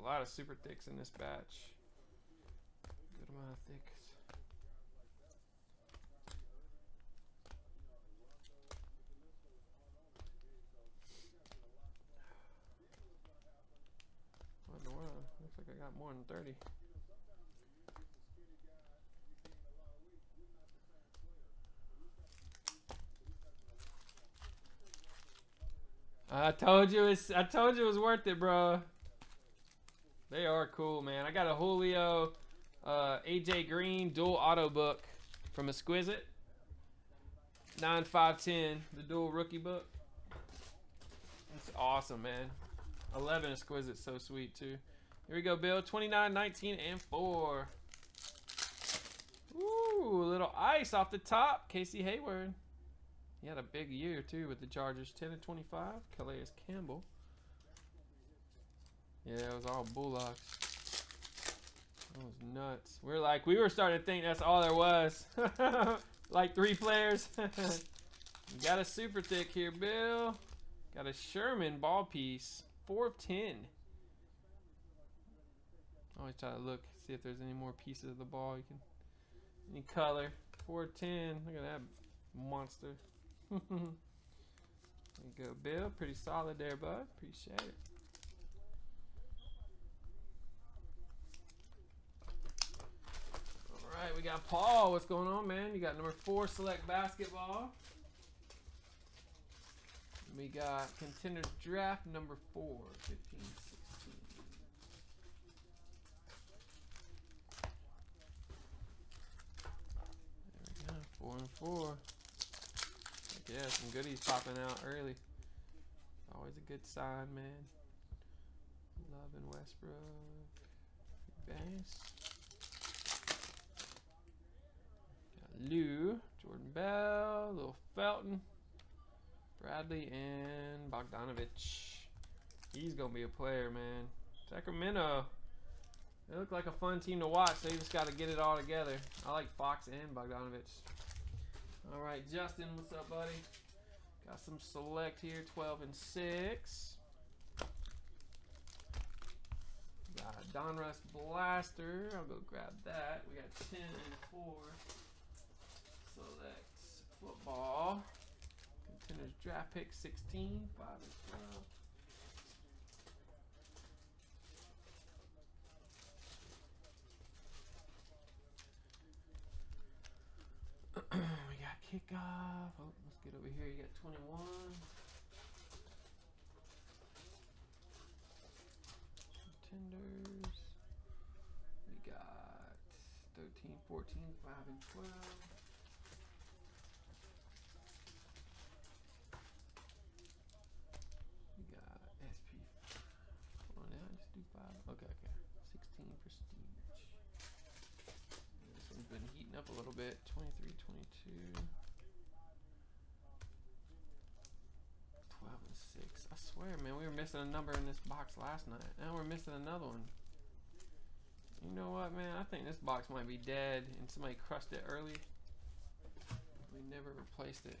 A lot of super thicks in this batch. Good amount of thicks. The world? Looks like I got more than 30. I told you it's I told you it was worth it, bro. They are cool, man. I got a Julio, Uh, AJ Green dual auto book from Exquisite. 9510, the dual rookie book. It's awesome, man. 11 Exquisite, so sweet, too. Here we go, Bill. 29, 19, and 4. Ooh, a little ice off the top. Casey Hayward. He had a big year, too, with the Chargers. 10 and 25. Calais Campbell. Yeah, it was all Bullocks. That was nuts. We are like, we were starting to think that's all there was. <laughs> like three players. <laughs> got a super thick here, Bill. Got a Sherman ball piece. 4 of 10. Always try to look, see if there's any more pieces of the ball you can, any color. 4 of 10. Look at that monster. <laughs> there you go, Bill. Pretty solid there, bud. Appreciate it. All right, we got Paul. What's going on, man? You got number four select basketball. We got contenders draft number four, 15, 16. There we go, four and four. Yeah, some goodies popping out early. Always a good sign, man. Love and Westbrook. Bass. Got Lou, Jordan Bell, Little Felton. Bradley and Bogdanovic. He's going to be a player, man. Sacramento. They look like a fun team to watch. They just got to get it all together. I like Fox and Bogdanovic. All right, Justin, what's up, buddy? Got some select here, 12 and 6. Got Donruss Blaster. I'll go grab that. We got 10 and 4. Select football. Contenders draft pick 16, 5 and 12. <clears throat> we got kickoff. Oh, let's get over here. You got 21. Contenders. We got 13, 14, 5 and 12. up a little bit. 23, 22. 12 and 6. I swear, man, we were missing a number in this box last night. Now we're missing another one. You know what, man? I think this box might be dead and somebody crushed it early. We never replaced it.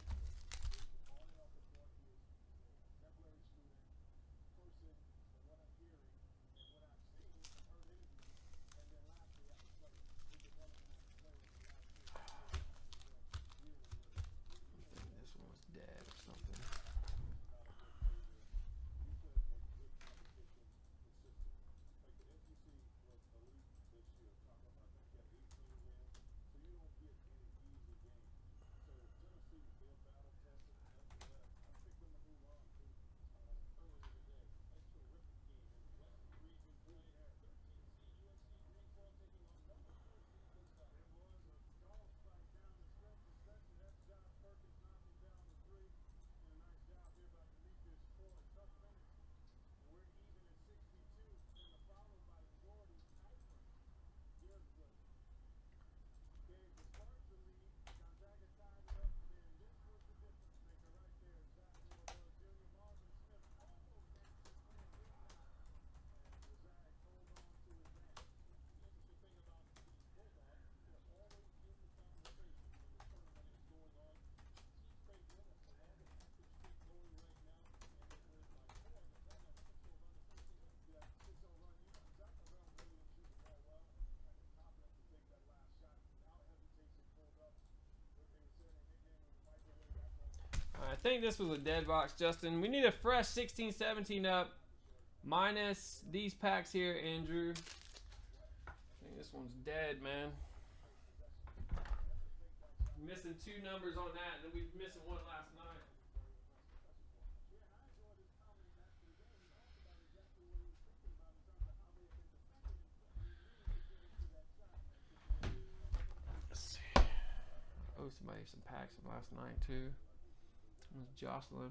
think this was a dead box, Justin. We need a fresh sixteen, seventeen up. Minus these packs here, Andrew. I think this one's dead, man. Missing two numbers on that, and then we've missing one last night. Let's see. I owe somebody some packs from last night, too. Jocelyn.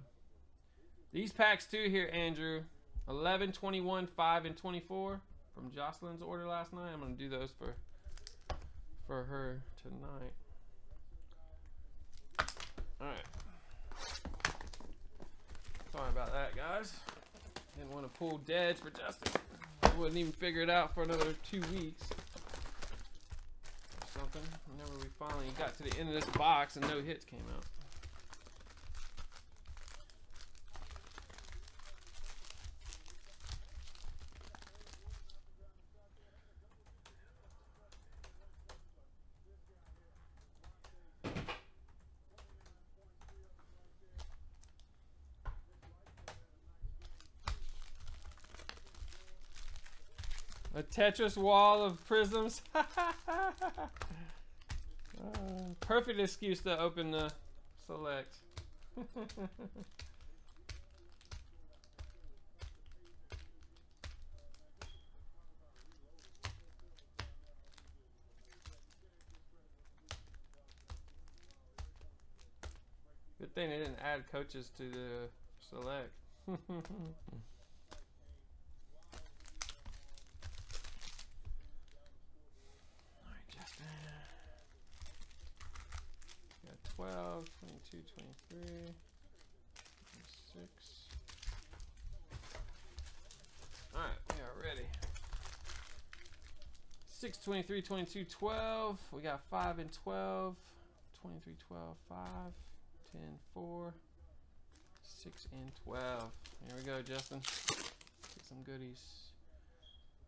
These packs too here, Andrew. 11, 21, 5, and 24 from Jocelyn's order last night. I'm gonna do those for for her tonight. Alright. Sorry about that, guys. Didn't want to pull deads for Justin. I wouldn't even figure it out for another two weeks. Or something. Whenever we finally got to the end of this box and no hits came out. Tetris wall of prisms. <laughs> uh, perfect excuse to open the select. <laughs> Good thing they didn't add coaches to the select. <laughs> Alright, Justin. Got 12, 22, 23, 26. Alright, we are ready. 6, 23, 22, 12. We got 5 and 12. 23, 12, 5, 10, 4, 6 and 12. Here we go, Justin. Get some goodies.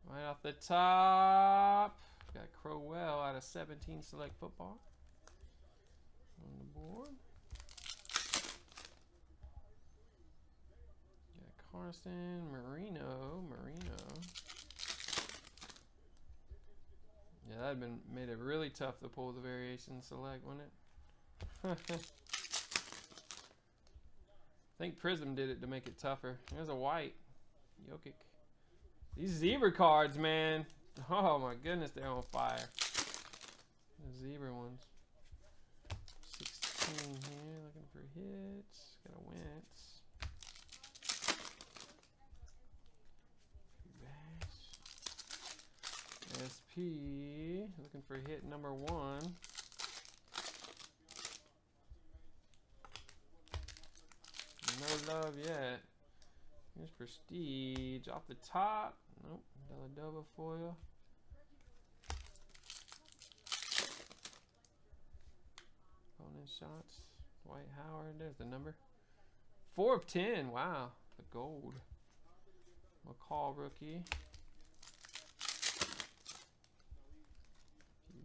Right off the top. Got Crowell out of 17 select football on the board. Got Carson, Marino, Marino. Yeah, that'd been made it really tough to pull the variation select, wouldn't it? I <laughs> think Prism did it to make it tougher. There's a white. Jokic. These zebra cards, man. Oh my goodness, they're on fire. The zebra ones. 16 here, looking for hits. Got a. Bass. SP, looking for hit number one. No love yet. Here's Prestige off the top. Nope. Dellavedova foil. Shots. Dwight Howard. There's the number. Four of ten. Wow. The gold. McCall rookie.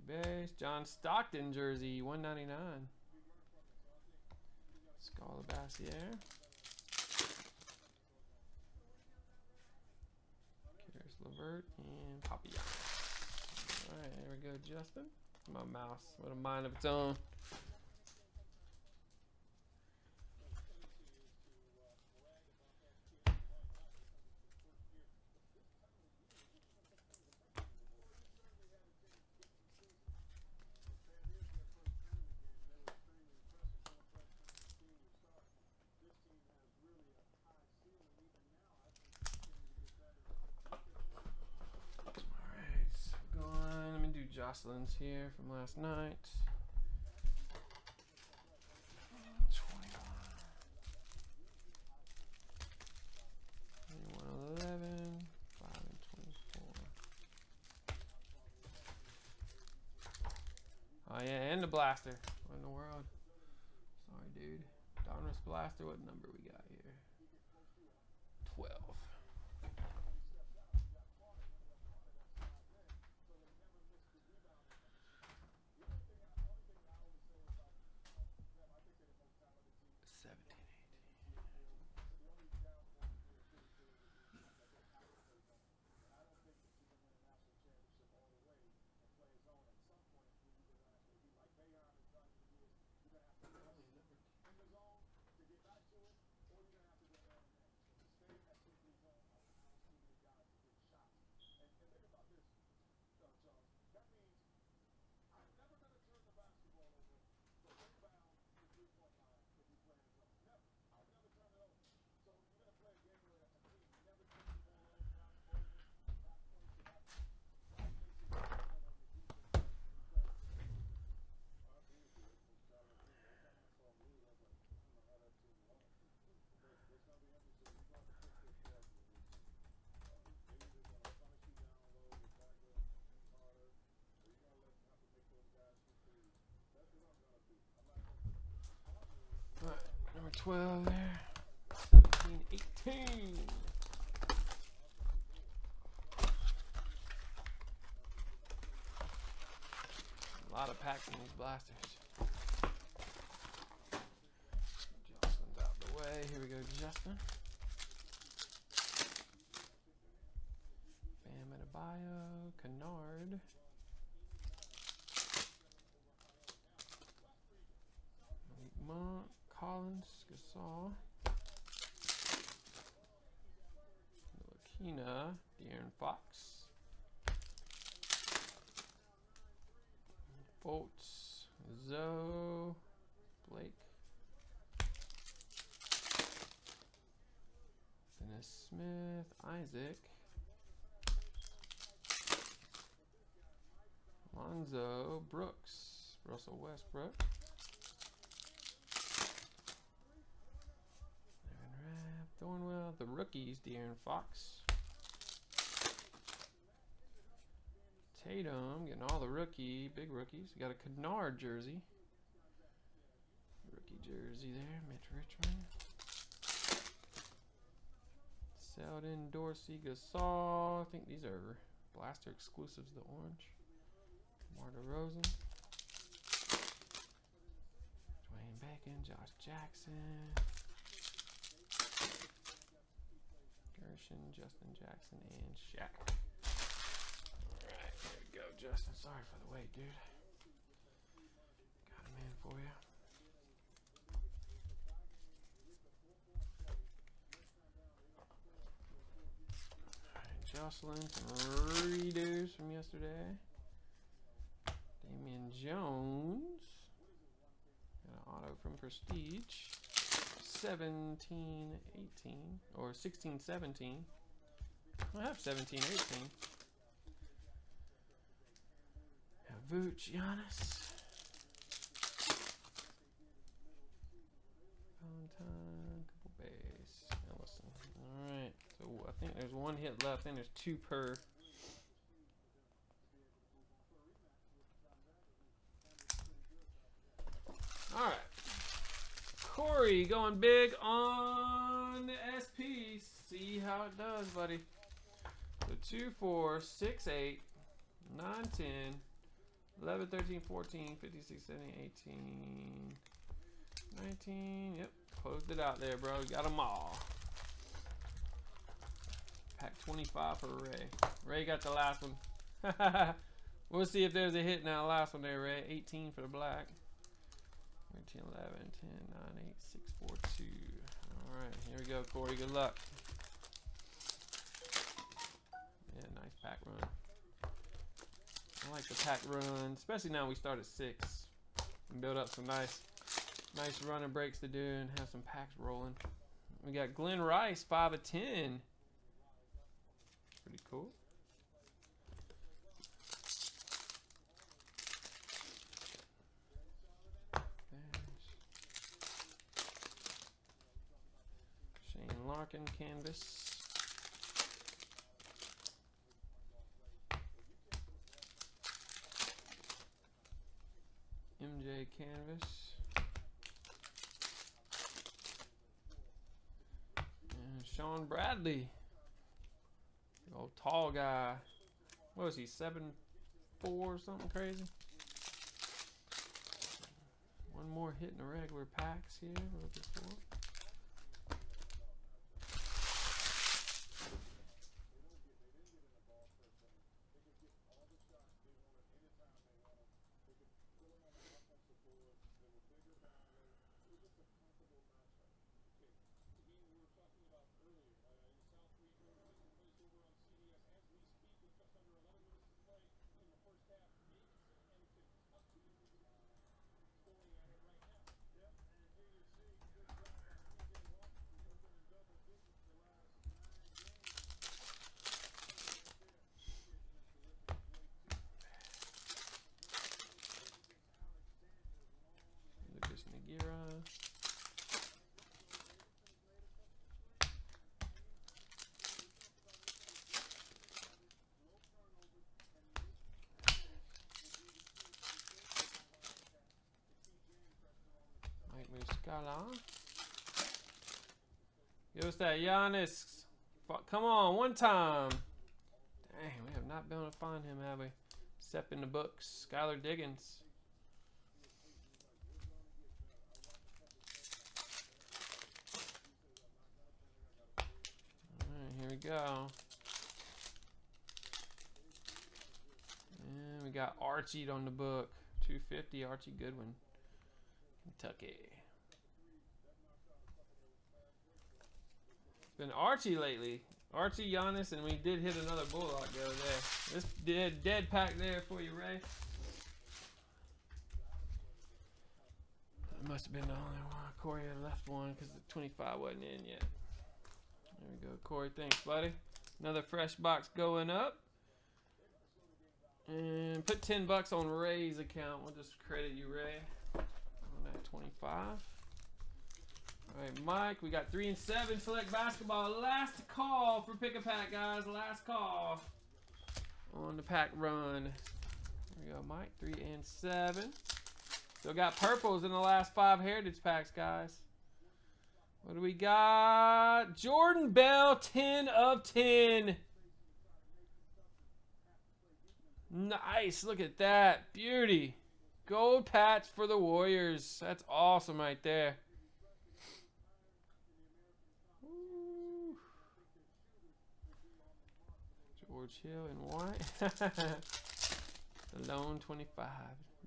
Base. John Stockton jersey. 199. Skal Labissiere. Caris LeVert and Papillon. Alright, there we go, Justin. My mouse with a mind of its own. Alright, so going. Let me do here from last night. 21. 21, 5 and 24. Oh yeah, and the blaster. What in the world? Sorry, dude. Donruss blaster. What number we got here? 12. Seventeen, eighteen. 12 there. 17, 18. A lot of packs in these blasters. Justin's out the way. Here we go, Justin. Bam Adebayo, Kennard. Brooks, Russell Westbrook. Ivan Rabb, Thornwell, the rookies, De'Aaron Fox. Tatum, getting all the rookie, big rookies. We got a Kennard jersey. Rookie jersey there, Mitch Richmond. Selden, Dorsey, Gasol. I think these are Blaster exclusives, the orange. Mar DeRozan. Dwayne Bacon, Josh Jackson. Gershon, Justin Jackson, and Shaq. Alright, there we go, Justin. Sorry for the wait, dude. Got him in for you. Jocelyn, some readers from yesterday. Damian Jones. Got an auto from Prestige. 17, 18, or 16, 17. I have 17, 18. Have Vooch, Giannis. Valentine, couple base. Ellison. Alright, so I think there's one hit left. Think there's two per. Alright. Corey going big on SP. See how it does, buddy. So 2, 4, 6, 8, 9, 10, 11, 13, 14, 15, 16, 17, 18, 19. Yep, closed it out there, bro. Got them all. Pack 25 for Ray. Ray got the last one. <laughs> we'll see if there's a hit now. Last one there, Ray. 18 for the black. 13, 11, 10, 9, 8, 6, 4, 2. Alright, here we go, Corey. Good luck. Yeah, nice pack run. I like the pack run, especially now we start at 6. And build up some nice nice running breaks to do and have some packs rolling. We got Glen Rice, 5 of 10. Pretty cool. Larkin canvas. MJ canvas. And Shawn Bradley. The old tall guy. What was he, seven four or something crazy? One more hit in the regular packs here. We're looking for. Lucas Nogueira. Muscala. Give us that Giannis. Come on, one time. Dang, we have not been able to find him, have we? Except in the books. Skylar Diggins. Alright, here we go. And we got Archie on the book. 250 Archie Goodwin. Kentucky. Been Archie lately. Archie, Giannis, and we did hit another Bullock the other day. This dead, dead pack there for you, Ray. That must have been the only one. Corey had left one because the 25 wasn't in yet. There we go, Corey. Thanks, buddy. Another fresh box going up. And put 10 bucks on Ray's account. We'll just credit you, Ray, on that 25. All right, Mike, we got three and seven select basketball. Last call for pick a pack, guys. Last call on the pack run. There we go, Mike. Three and seven. Still got purples in the last five heritage packs, guys. What do we got? Jordan Bell, 10 of 10. Nice. Look at that. Beauty. Gold patch for the Warriors. That's awesome right there. George Hill and white. <laughs> Alone 25.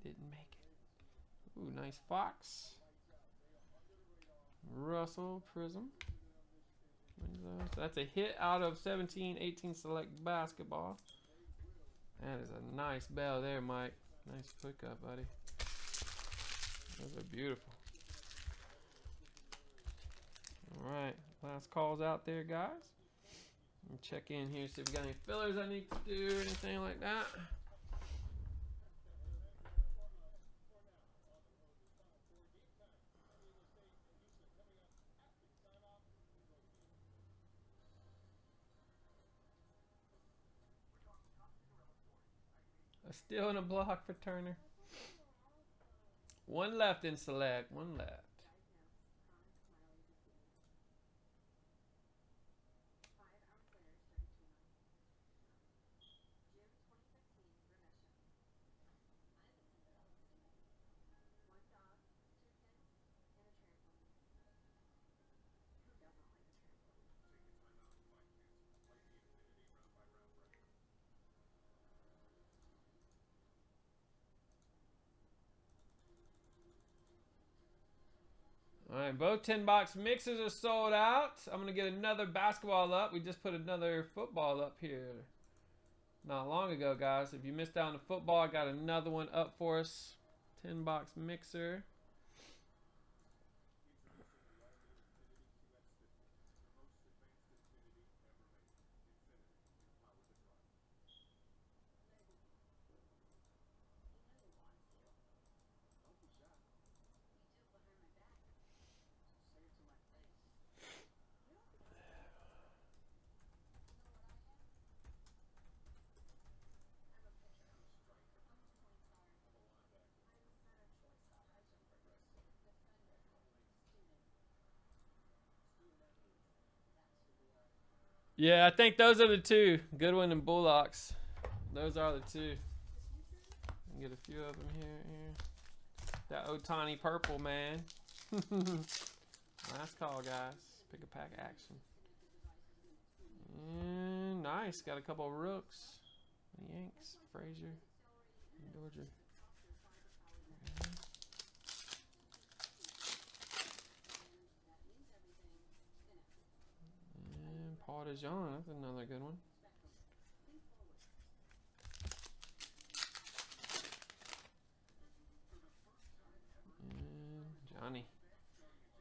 Didn't make it. Ooh, nice Fox. Russell Prism. So that's a hit out of 17, 18 select basketball. That is a nice bell there, Mike. Nice pickup, buddy. Those are beautiful. All right, last calls out there, guys. Check in here, see if we got any fillers I need to do, or anything like that. Steal and a block for Turner. One left in select, one left. Alright, both 10 box mixes are sold out. I'm to get another basketball up. We just put another football up here not long ago, guys. If you missed out on the football, I got another one up for us. 10 box mixer. Yeah, I think those are the two. Goodwin and Bullocks. Those are the two. Get a few of them here. here. That Ohtani purple, man. <laughs> Last call, guys. Pick a pack action. And nice. Got a couple of rooks. Yanks, Frazier, Georgia. Paul DeJean, that's another good one. And Johnny.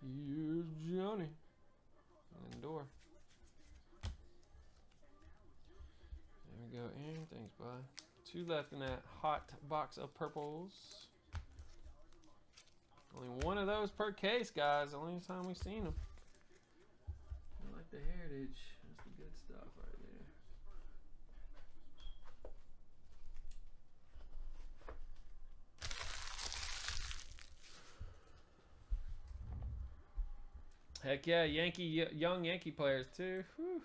Here's Johnny. Lindor. There we go, Aaron. Thanks, bud. Two left in that hot box of purples. Only one of those per case, guys. The Only time we've seen them. I like the heritage stuff right there. Heck yeah, Yankee young Yankee players too. Whew.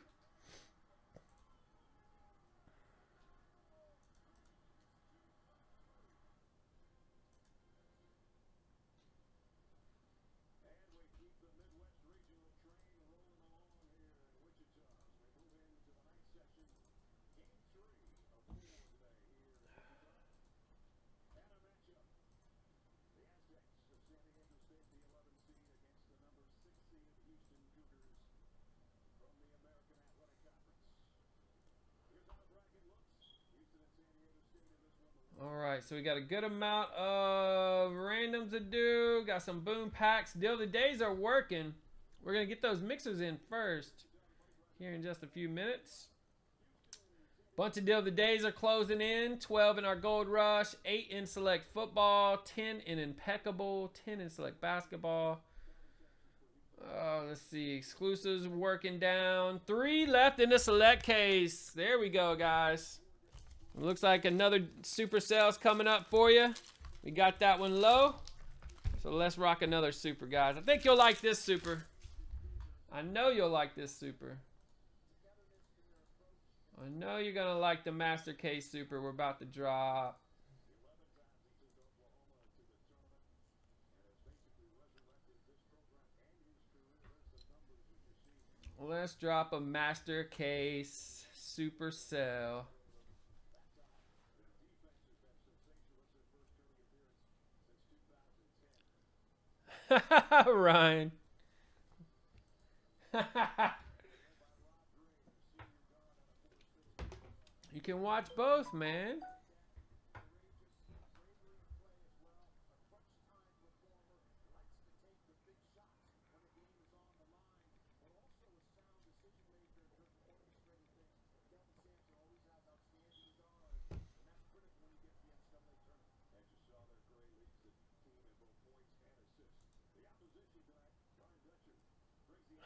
All right, so we got a good amount of randoms to do. Got some boom packs. Deal the days are working. We're gonna get those mixers in first here in just a few minutes. Bunch of deal the days are closing in. 12 in our gold rush, 8 in select football, 10 in impeccable, 10 in select basketball. Oh, let's see. Exclusives working down. Three left in the select case. There we go, guys. Looks like another super sales coming up for you. We got that one low. So let's rock another super, guys. I think you'll like this super. I know you'll like this super. I know you're going to like the Master Case Super we're about to drop. Let's drop a Master Case Super <laughs> Ryan. <laughs> you can watch both, man.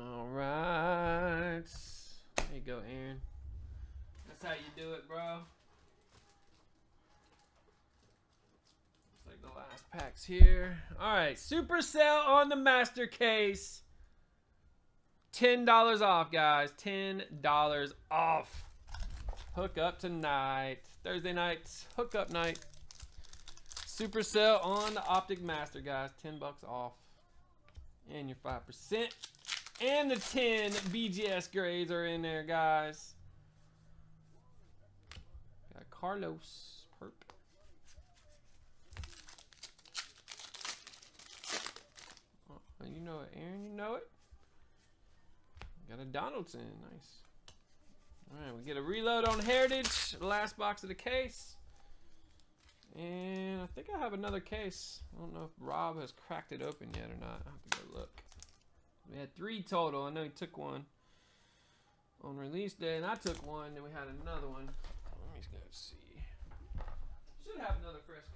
All right. There you go, Aaron. That's how you do it, bro. Looks like the last pack's here. All right, Supercell on the master case. $10 off, guys. $10 off. Hook up tonight. Thursday nights, hook up night. Supercell on the Optic Master, guys. 10 bucks off. And your 5%. And the 10 BGS grades are in there, guys. Got Carlos Perp. Oh, you know it, Aaron. You know it. Got a Donaldson. Nice. All right, we get a reload on Heritage. Last box of the case. And I think I have another case. I don't know if Rob has cracked it open yet or not. I have to go look. We had three total. I know he took one on release day, and I took one. Then we had another one. Let me go see. Should have another fresh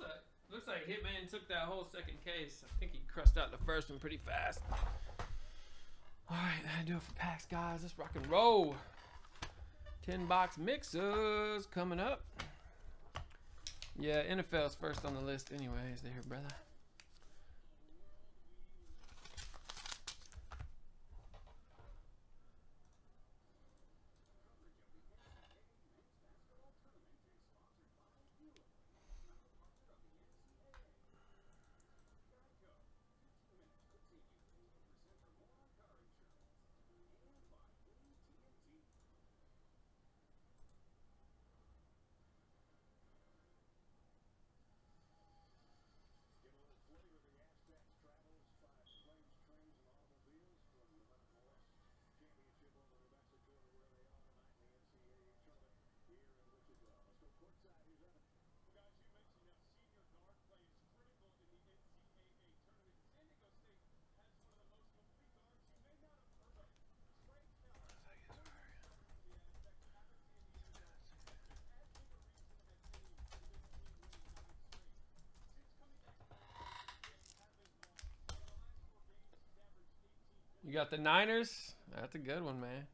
Looks like looks like Hitman took that whole second case. I think he crushed out the first one pretty fast. All right, that do it for packs, guys. Let's rock and roll. 10 box mixers coming up. Yeah, NFL's first on the list, anyways, there, brother. You got the Niners? That's a good one, man.